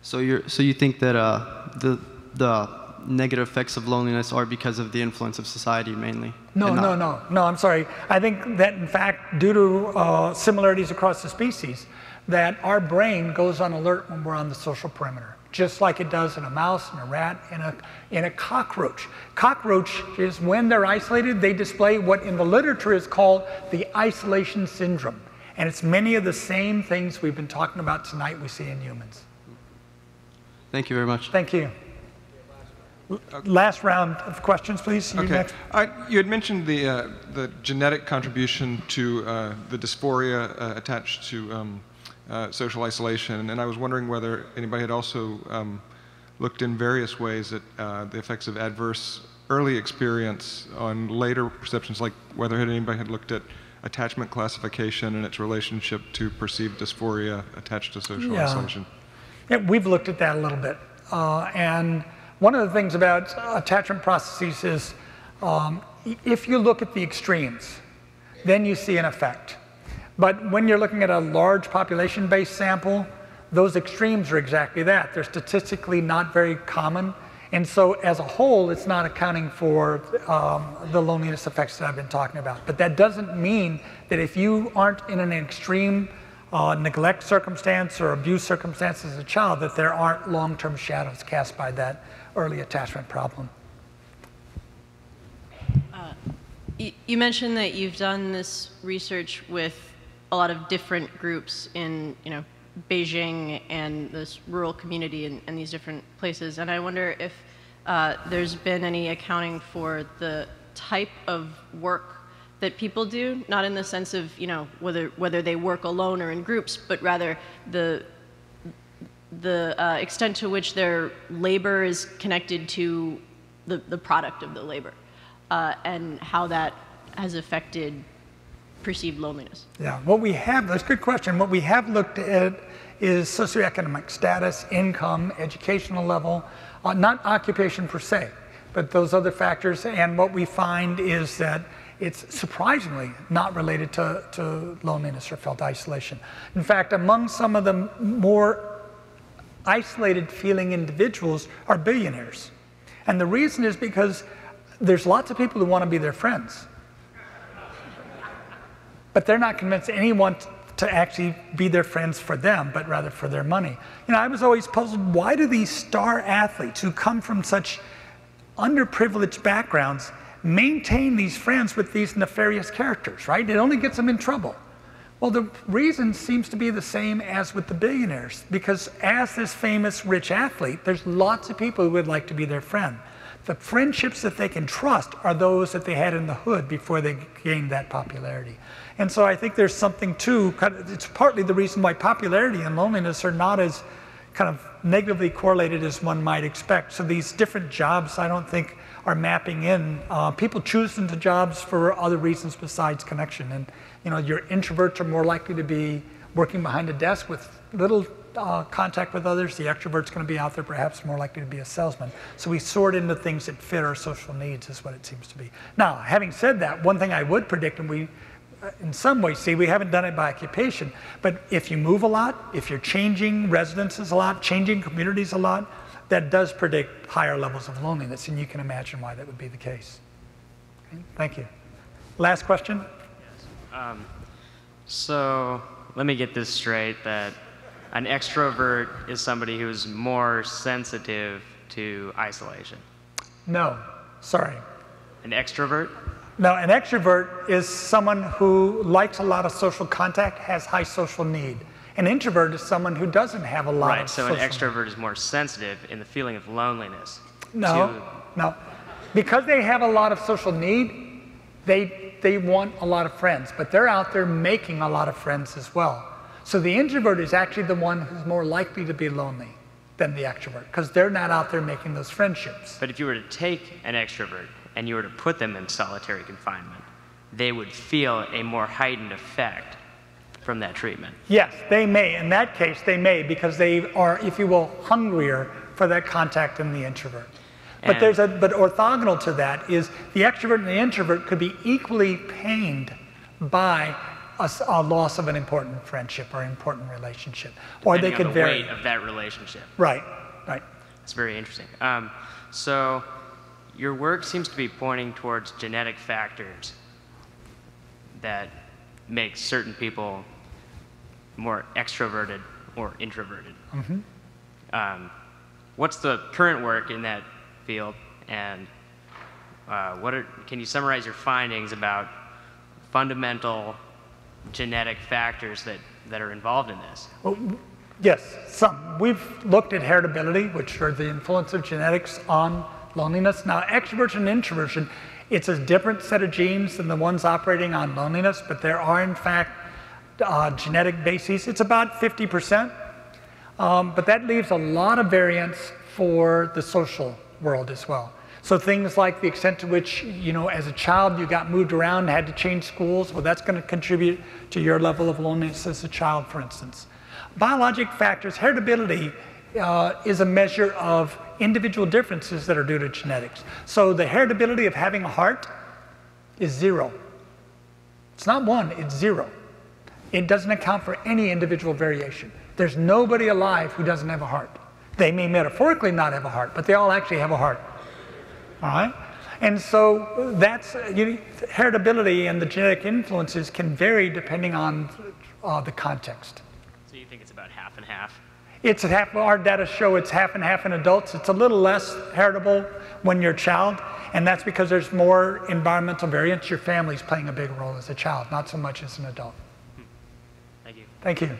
So you so you think that uh, the the negative effects of loneliness are because of the influence of society mainly? No, no, no, no, I'm sorry. I think that in fact, due to uh, similarities across the species, that our brain goes on alert when we're on the social perimeter, just like it does in a mouse, in a rat, in a, in a cockroach. Cockroach is when they're isolated, they display what in the literature is called the isolation syndrome. And it's many of the same things we've been talking about tonight we see in humans. Thank you very much. Thank you. L- Last round of questions, please. You Okay. next. Uh, you had mentioned the, uh, the genetic contribution to uh, the dysphoria uh, attached to um, uh, social isolation, and I was wondering whether anybody had also um, looked in various ways at uh, the effects of adverse early experience on later perceptions, like whether had anybody had looked at attachment classification and its relationship to perceived dysphoria attached to social Yeah. isolation. Yeah, we've looked at that a little bit. Uh, and one of the things about attachment processes is um, if you look at the extremes, then you see an effect. But when you're looking at a large population based sample, those extremes are exactly that. They're statistically not very common. And so, as a whole, it's not accounting for um, the loneliness effects that I've been talking about. But that doesn't mean that if you aren't in an extreme uh, neglect circumstance or abuse circumstance as a child, that there aren't long term shadows cast by that early attachment problem. You, you mentioned that you've done this research with a lot of different groups in, you know, Beijing and this rural community and, and these different places, and I wonder if uh, there's been any accounting for the type of work that people do, not in the sense of, you know, whether whether they work alone or in groups, but rather the the uh, extent to which their labor is connected to the, the product of the labor uh, and how that has affected perceived loneliness. Yeah, what we have, that's a good question. What we have looked at is socioeconomic status, income, educational level, uh, not occupation per se, but those other factors. And what we find is that it's surprisingly not related to, to loneliness or felt isolation. In fact, among some of the more isolated feeling individuals are billionaires. And the reason is because there's lots of people who want to be their friends but they're not convinced anyone to actually be their friends for them, but rather for their money. You know, I was always puzzled why do these star athletes who come from such underprivileged backgrounds maintain these friends with these nefarious characters, right? It only gets them in trouble. Well, the reason seems to be the same as with the billionaires, because as this famous rich athlete, there's lots of people who would like to be their friend. The friendships that they can trust are those that they had in the hood before they gained that popularity. And so I think there's something too, it's partly the reason why popularity and loneliness are not as kind of negatively correlated as one might expect. So these different jobs, I don't think, are mapping in. Uh, people choose into jobs for other reasons besides connection. And you know, your introverts are more likely to be working behind a desk with little uh, contact with others. The extrovert's going to be out there, perhaps more likely to be a salesman. So we sort into things that fit our social needs, is what it seems to be. Now, having said that, one thing I would predict, and we in some ways see, we haven't done it by occupation, but if you move a lot, if you're changing residences a lot, changing communities a lot, that does predict higher levels of loneliness, and you can imagine why that would be the case. Okay, thank you. Last question? Um, so let me get this straight that an extrovert is somebody who is more sensitive to isolation. No, sorry. An extrovert? No, an extrovert is someone who likes a lot of social contact, has high social need. An introvert is someone who doesn't have a lot right, of so social an extrovert is more sensitive in the feeling of loneliness. No, to- no. Because they have a lot of social need, they, they want a lot of friends, but they're out there making a lot of friends as well. So the introvert is actually the one who's more likely to be lonely than the extrovert because they're not out there making those friendships. But if you were to take an extrovert and you were to put them in solitary confinement, they would feel a more heightened effect from that treatment. Yes, they may. In that case, they may because they are, if you will, hungrier for that contact than the introvert. But And- there's a but orthogonal to that is the extrovert and the introvert could be equally pained by a loss of an important friendship or important relationship, or they could on the vary. weight of that relationship. Right, right. It's very interesting. Um, so, your work seems to be pointing towards genetic factors that make certain people more extroverted or introverted. Mhm. Um, what's the current work in that field, and uh, what are, can you summarize your findings about fundamental genetic factors that, that are involved in this? Well, yes, some. We've looked at heritability, which are the influence of genetics on loneliness. Now, extroversion and introversion, it's a different set of genes than the ones operating on loneliness, but there are, in fact, uh, genetic bases. It's about 50%. Um, but that leaves a lot of variance for the social world as well. So things like the extent to which, you know, as a child you got moved around, had to change schools, well, that's going to contribute to your level of loneliness as a child, for instance. Biologic factors, heritability uh, is a measure of individual differences that are due to genetics. So the heritability of having a heart is zero. It's not one, it's zero. It doesn't account for any individual variation. There's nobody alive who doesn't have a heart. They may metaphorically not have a heart, but they all actually have a heart. All right? And so that's you know, heritability and the genetic influences can vary depending on uh, the context. So, you think it's about half and half? It's half, our data show it's half and half in adults. It's a little less heritable when you're a child, and that's because there's more environmental variance. Your family's playing a big role as a child, not so much as an adult. Hmm. Thank you. Thank you.